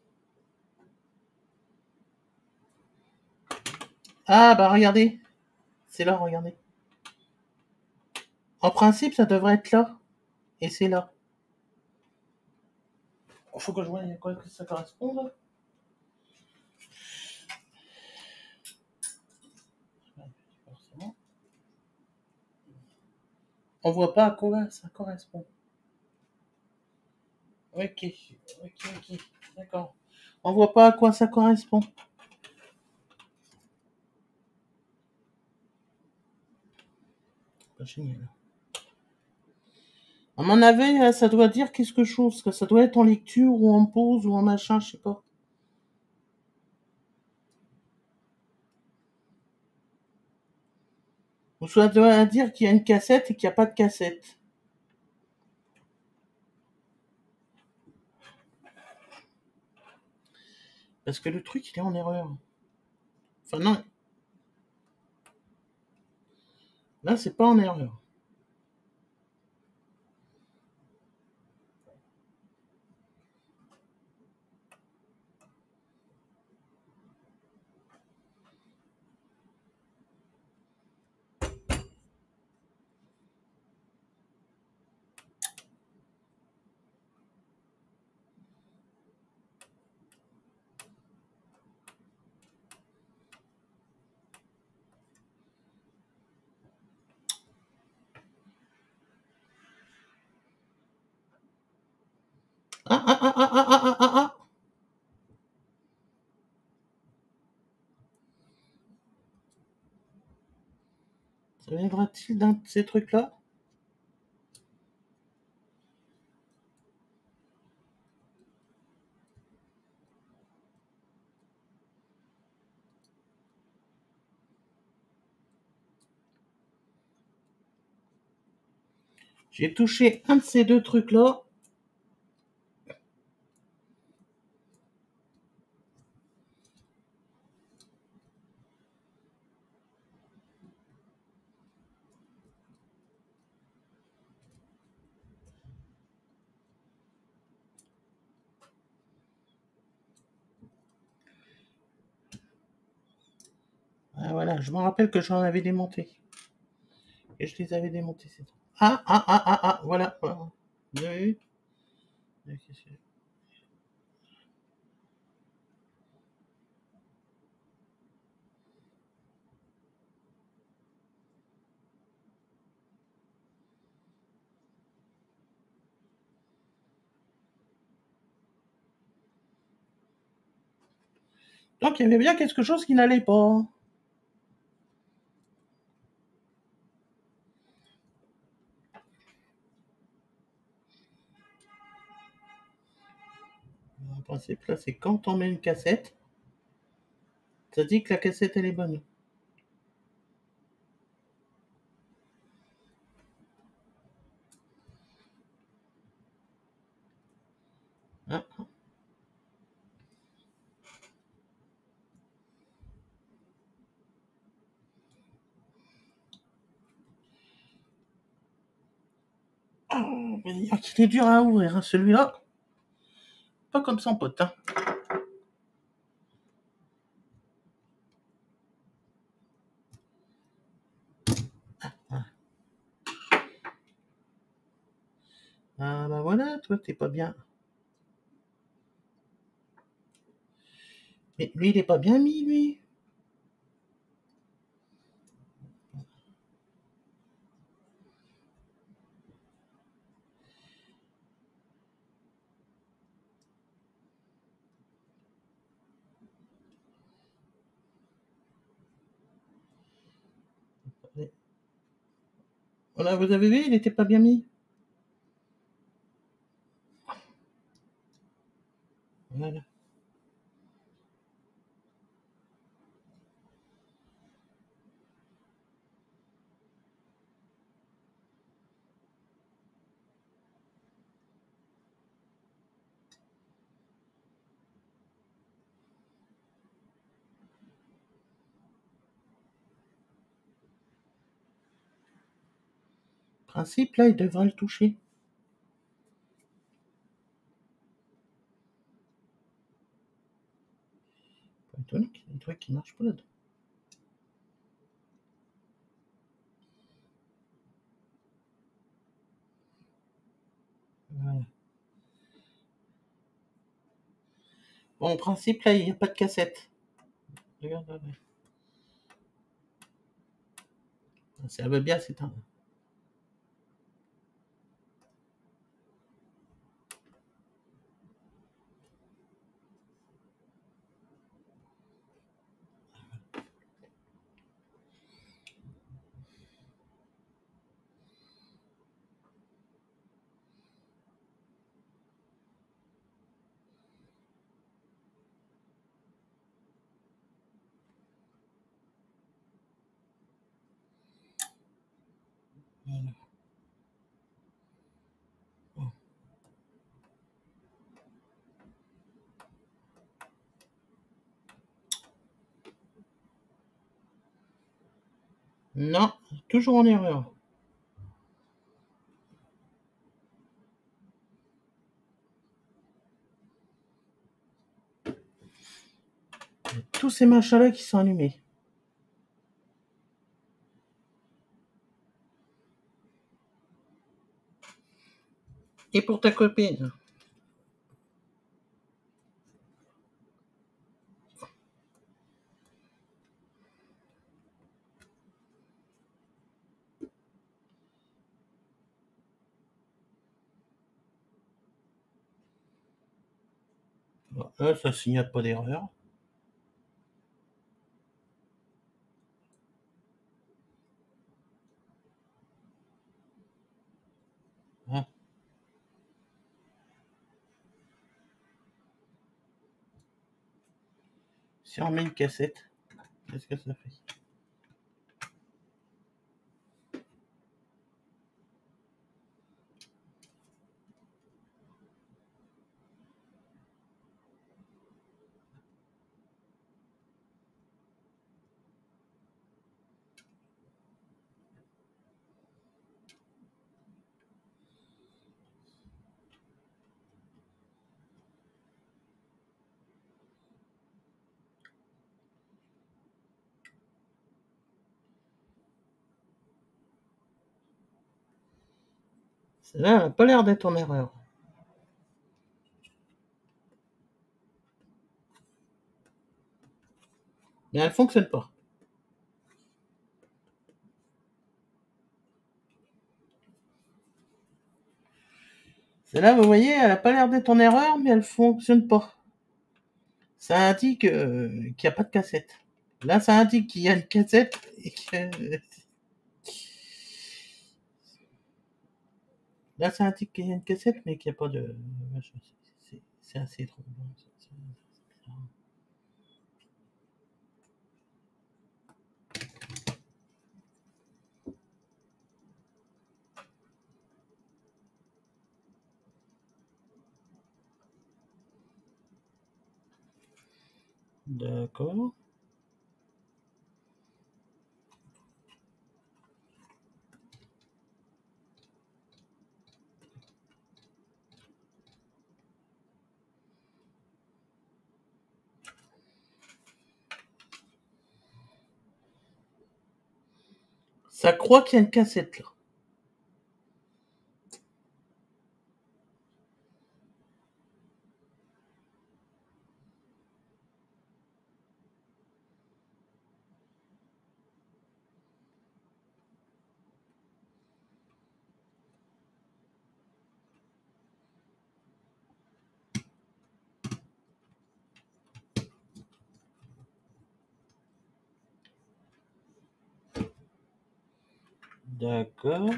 Ah bah regardez, c'est là, regardez. En principe, ça devrait être là, et c'est là. Il faut que je vois à quoi que ça corresponde. Forcément. On voit pas à quoi ça correspond. Ok, ok, ok, d'accord. On voit pas à quoi ça correspond. Pas génial. À mon avis, euh, ça doit dire quelque chose, que ça doit être en lecture ou en pause ou en machin, je sais pas. Ou ça doit dire qu'il y a une cassette et qu'il n'y a pas de cassette. Parce que le truc, il est en erreur. Enfin, non. Là, c'est pas en erreur. ah, ah, ah, ah, ah, ah, ah, ah. D'un de ces trucs-là J'ai touché un de ces deux trucs-là. Ah, je me rappelle que j'en avais démonté. Et je les avais démontés. Ah, ah, ah, ah, ah, voilà. voilà. Vous avez vu? Donc il y avait bien quelque chose qui n'allait pas. Le principe là, c'est quand on met une cassette, ça dit que la cassette elle est bonne. Ah. Dire qu'il est dur à ouvrir, hein, celui-là. Pas comme son pote. Hein. Ah bah voilà, toi t'es pas bien. Mais lui il est pas bien mis lui. Vous avez vu, il était pas bien mis. Voilà. Principe, là, il devrait le toucher. Pas qu'il y ait des trucs qui marchent pas là-dedans. Bon, en principe, là, il n'y a pas de cassette. Regarde, là. Ça va bien, c'est un. Voilà. Bon. Non, toujours en erreur. Tous ces machins-là qui sont allumés. Et pour ta copine. Là, ça signale pas d'erreur. Ah. Si on met une cassette, qu'est-ce que ça fait? Celle-là n'a pas l'air d'être en erreur. Mais elle fonctionne pas. Celle-là, vous voyez, elle n'a pas l'air d'être en erreur, mais elle fonctionne pas. Ça indique euh, qu'il n'y a pas de cassette. Là, ça indique qu'il y a une cassette. Là, ça indique qu'il y a une cassette, mais qu'il n'y a pas de... C'est- C'est assez drôle. hein, c'est. D'accord. Ça croit qu'il y a une cassette là. D'accord.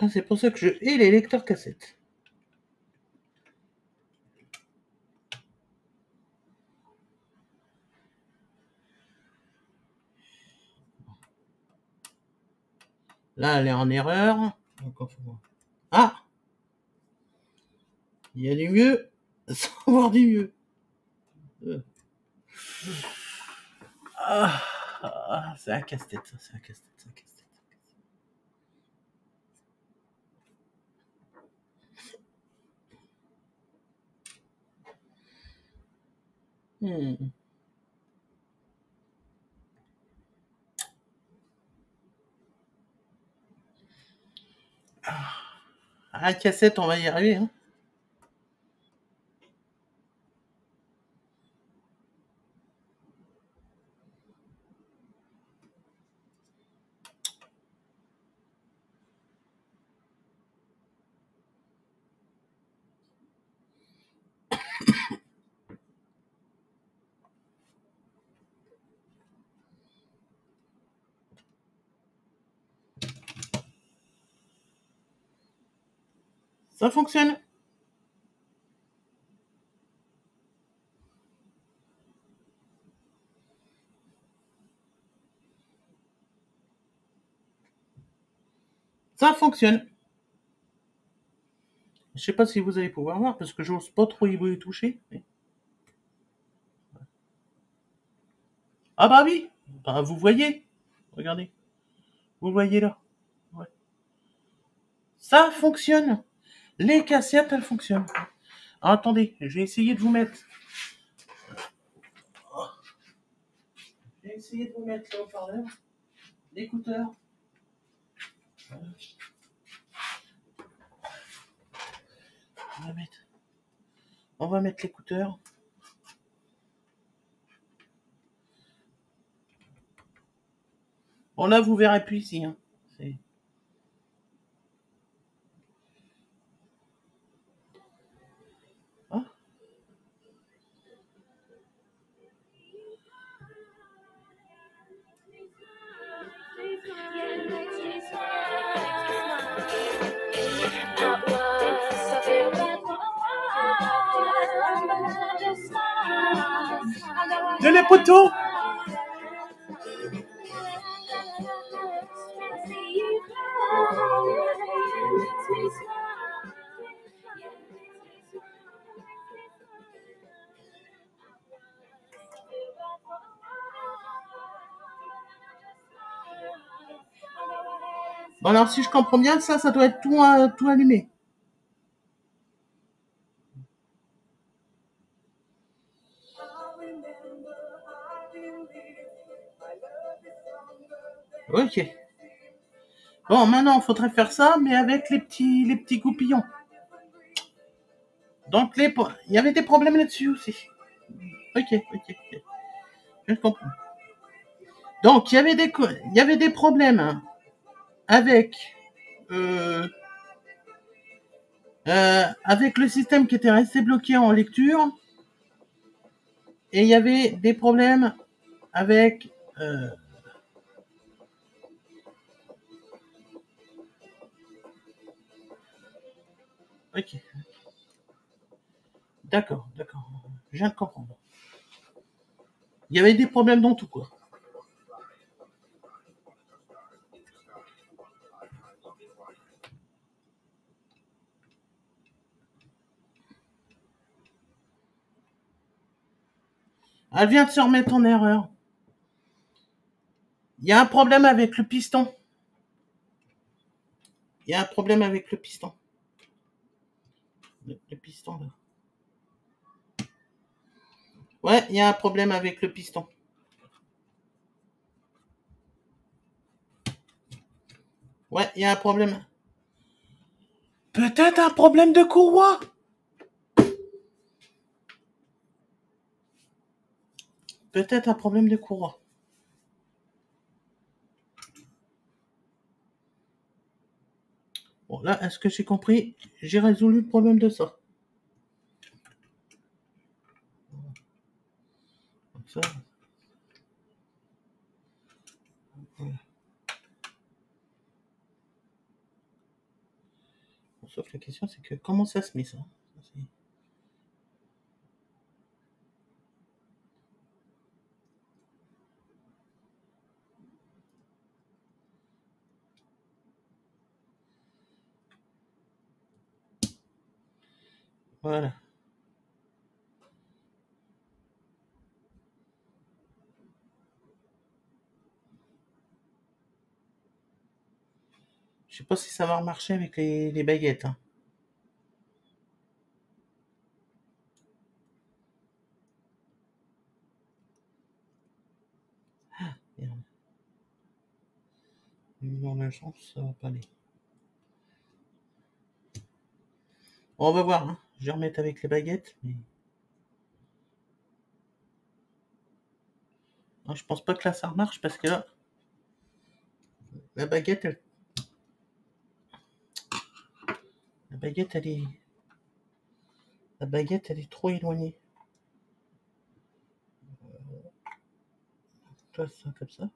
Ah, c'est pour ça que je hais les lecteurs cassettes. Là, elle est en erreur. Ah Il y a du mieux sans voir du mieux. Euh. Ah, ah, c'est un casse-tête, ça, c'est un casse-tête, c'est un casse-tête. Hmm. Ah, cassette, on va y arriver. Hein. Ça fonctionne. Ça fonctionne. Je sais pas si vous allez pouvoir voir parce que j'ose pas trop y toucher. Ah bah oui, bah vous voyez. Regardez. Vous voyez là. Ça fonctionne. Les cassettes, elles fonctionnent. attendez, je vais essayer de vous mettre. Je vais essayer de vous mettre le l'écouteur. On va mettre, on va mettre l'écouteur. Bon là vous verrez plus ici. Hein. De les alors si je comprends bien, ça, ça doit être tout, euh, tout allumé. Bon, maintenant, il faudrait faire ça, mais avec les petits, les petits goupillons. Donc, les, il y avait des problèmes là-dessus aussi. Ok, ok, ok. Je comprends. Donc, il y avait des, il y avait des problèmes avec, euh, euh, avec le système qui était resté bloqué en lecture. Et il y avait des problèmes avec, euh, Ok. D'accord, d'accord. Je viens de comprendre. Il y avait des problèmes dans tout, quoi. Elle vient de se remettre en erreur. Il y a un problème avec le piston. Il y a un problème avec le piston le, piston là. Ouais, il y a un problème avec le piston. Ouais, il y a un problème. Peut-être un problème de courroie. Peut-être un problème de courroie. Bon, là, est-ce que j'ai compris? J'ai résolu le problème de ça. Comme ça. sauf la question, c'est que comment ça se met ça? Voilà. Je sais pas si ça va remarcher avec les, baguettes. Hein. Ah, merde. Dans le sens, ça va pas aller. On va voir. Hein. Je vais remettre avec les baguettes. Mais... Non, je pense pas que là ça marche parce que là, la baguette, elle... la baguette, elle est, la baguette, elle est trop éloignée. Toi, ça comme ça.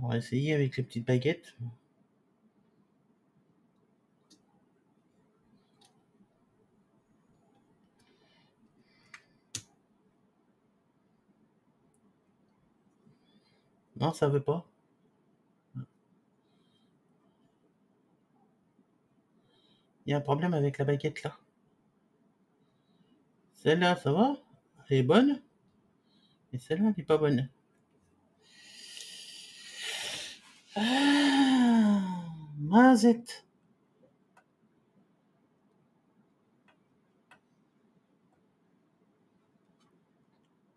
On va essayer avec les petites baguettes. Non, ça veut pas. Il y a un problème avec la baguette là. Celle-là, ça va? Elle est bonne? Et celle-là, elle n'est pas bonne. Ah, mazette.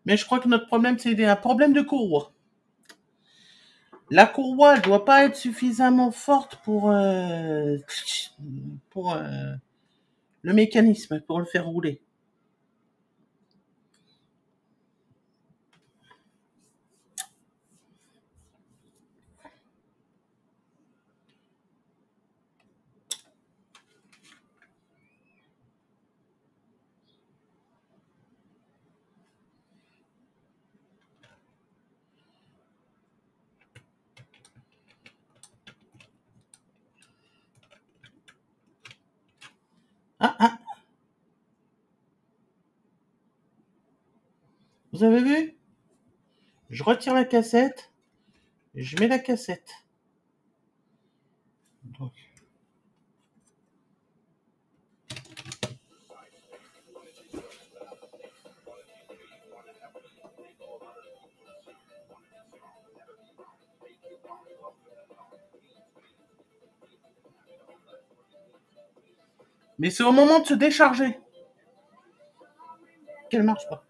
Mais je crois que notre problème, c'est un problème de courroie. La courroie doit pas être suffisamment forte pour, euh, euh, le mécanisme, pour le faire rouler. Vous avez vu? Je retire la cassette. Je mets la cassette. Mais c'est au moment de se décharger qu'elle marche pas.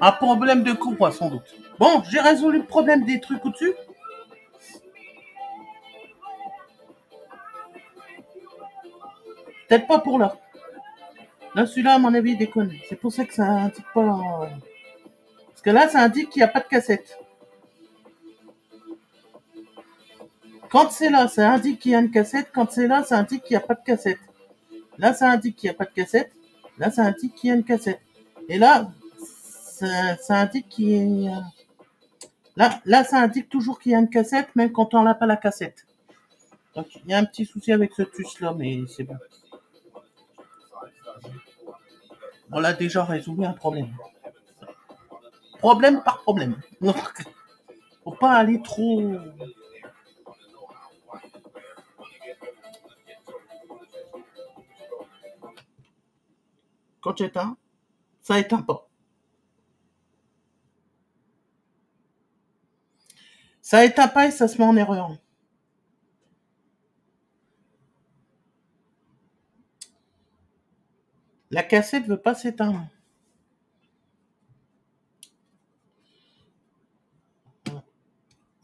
Un problème de courroie, sans doute. Bon, j'ai résolu le problème des trucs au-dessus. Peut-être pas pour là. Là, celui-là, à mon avis, déconne. C'est pour ça que ça indique pas... Parce que là, ça indique qu'il n'y a pas de cassette. Quand c'est là, ça indique qu'il y a une cassette. Quand c'est là, ça indique qu'il n'y a pas de cassette. Là, ça indique qu'il n'y a pas de cassette. Là, ça indique qu'il y a une cassette. Et là, ça, indique qu'il y a... Là, là, ça indique toujours qu'il y a une cassette, même quand on n'a pas la cassette. Donc, il y a un petit souci avec ce tuce-là, mais c'est bon. On a déjà résolu un problème. Problème par problème. Faut pas aller trop... Quand j'éteins, ça éteint pas. Ça pas et ça se met en erreur. La cassette veut pas s'éteindre.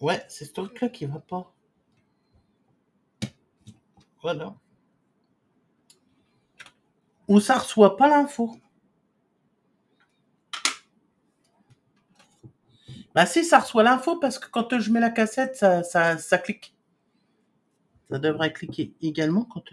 Ouais, c'est ce truc-là qui va pas. Voilà. Ou ça reçoit pas l'info. Bah si, ça reçoit l'info parce que quand je mets la cassette, ça, ça, ça clique. Ça devrait cliquer également quand...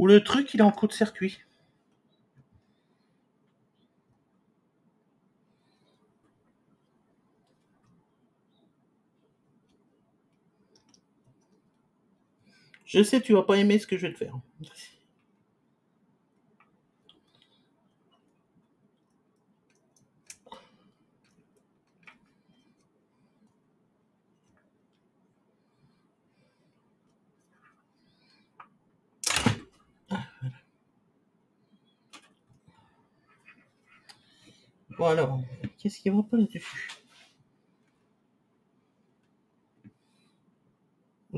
Ou le truc, il est en court-circuit. Je sais, tu vas pas aimer ce que je vais te faire. Bon alors, qu'est-ce qui va pas là-dessus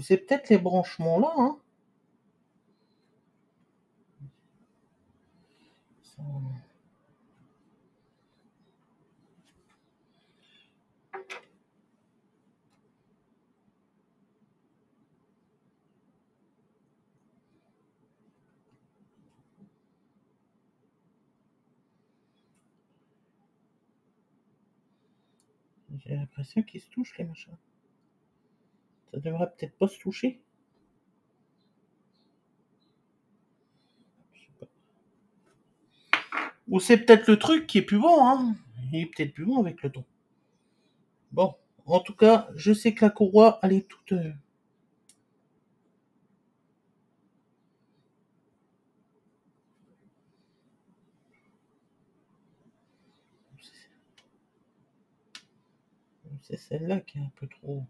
C'est peut-être les branchements là, hein Ça- J'ai l'impression qu'ils se touchent les machins. Ça devrait peut-être pas se toucher. Ou c'est peut-être le truc qui est plus bon, hein. Il est peut-être plus bon avec le temps. Bon, en tout cas, je sais que la courroie, elle est toute. euh, C'est celle-là qui est un peu trop.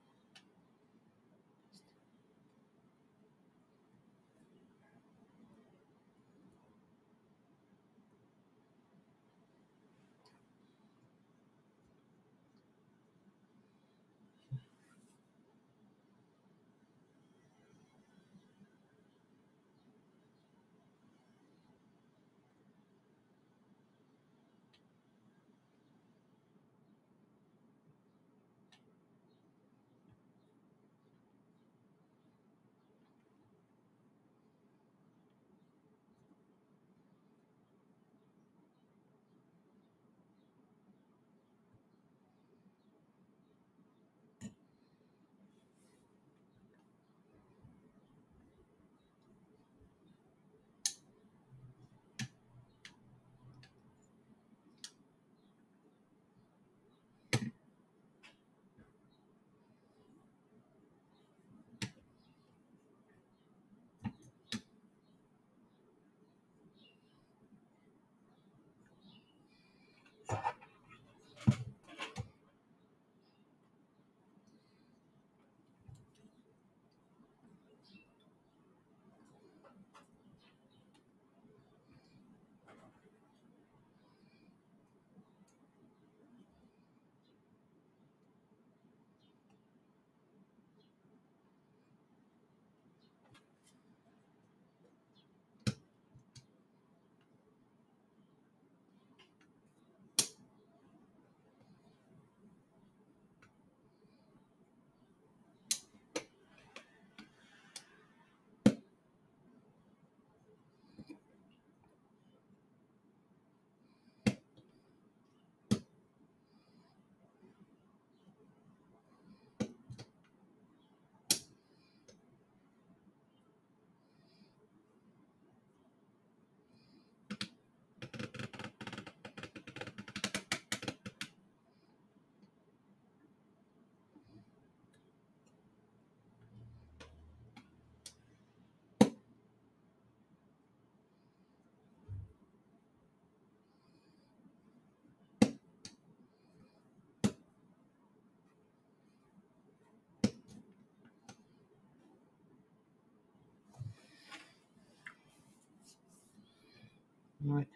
Ouais.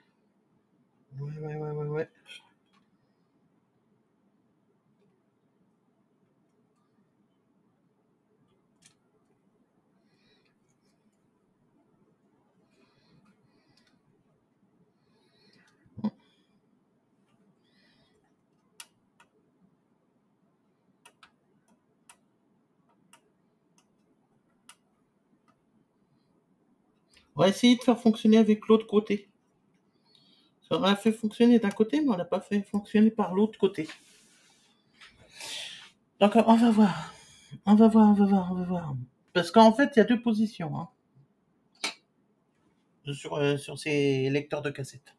Ouais, ouais, ouais, ouais, ouais. On va essayer de faire fonctionner avec l'autre côté. Ça aurait fait fonctionner d'un côté, mais on l'a pas fait fonctionner par l'autre côté. Donc on va voir. On va voir, on va voir, on va voir. Parce qu'en fait, il y a deux positions hein, sur, euh, sur ces lecteurs de cassettes.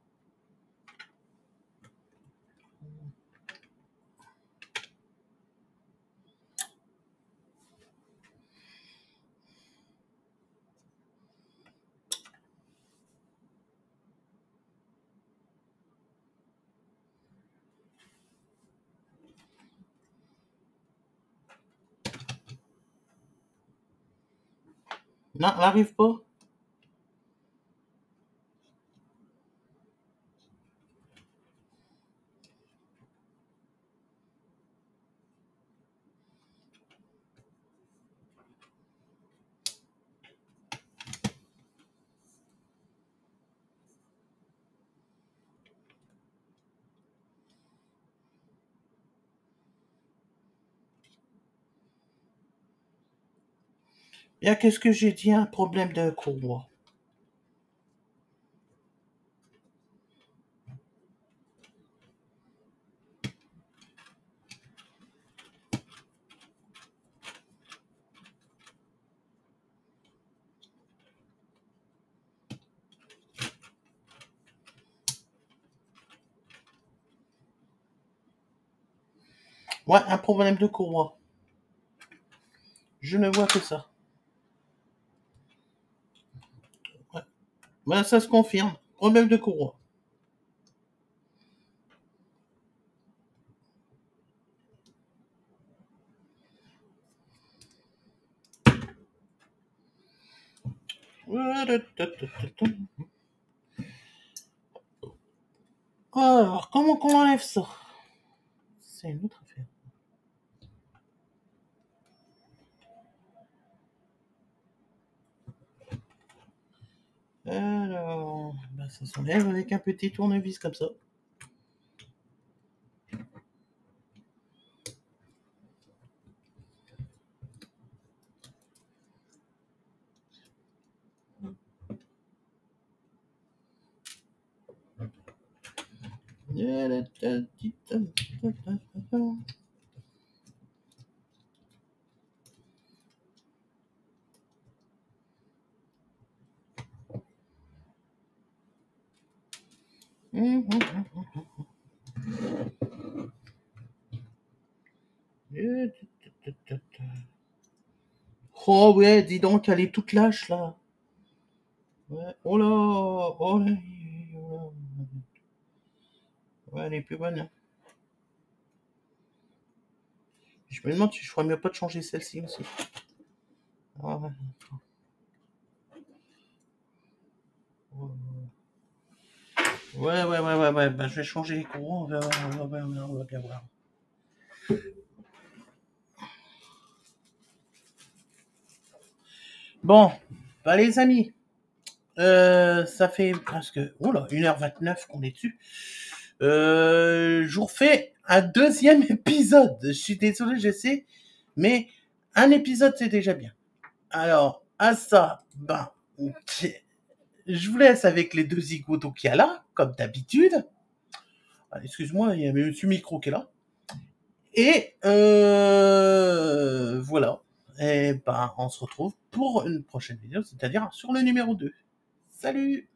Non, elle qu'est-ce que j'ai dit Un problème de courroie? Ouais, un problème de courroie. Je ne vois que ça. Ben, ça se confirme. Problème de courroie. Alors, comment qu'on enlève ça? C'est une autre affaire. Alors, ben, ça s'enlève avec un petit tournevis comme ça. Oh ouais, dis donc, elle est toute lâche là. Ouais. Oh là, oh là, oh. Ouais, elle est plus bonne. hein. Je me demande si je ferais mieux pas de changer celle-ci aussi. Ah. Ouais, ouais, ouais, ouais, ouais. Ben, je vais changer les courants. On va, bien voir. Bon, bah les amis, euh, ça fait presque oula, 1h29 qu'on est dessus. Euh, je vous refais un deuxième épisode. Je suis désolé, je sais, mais un épisode c'est déjà bien. Alors, à ça, ben, je vous laisse avec les deux zigotos qu'il a là, comme d'habitude. Ah, Excuse-moi, il y a Monsieur Micro qui est là. Et euh, voilà. Et ben, on se retrouve pour une prochaine vidéo, c'est-à-dire sur le numéro 2. Salut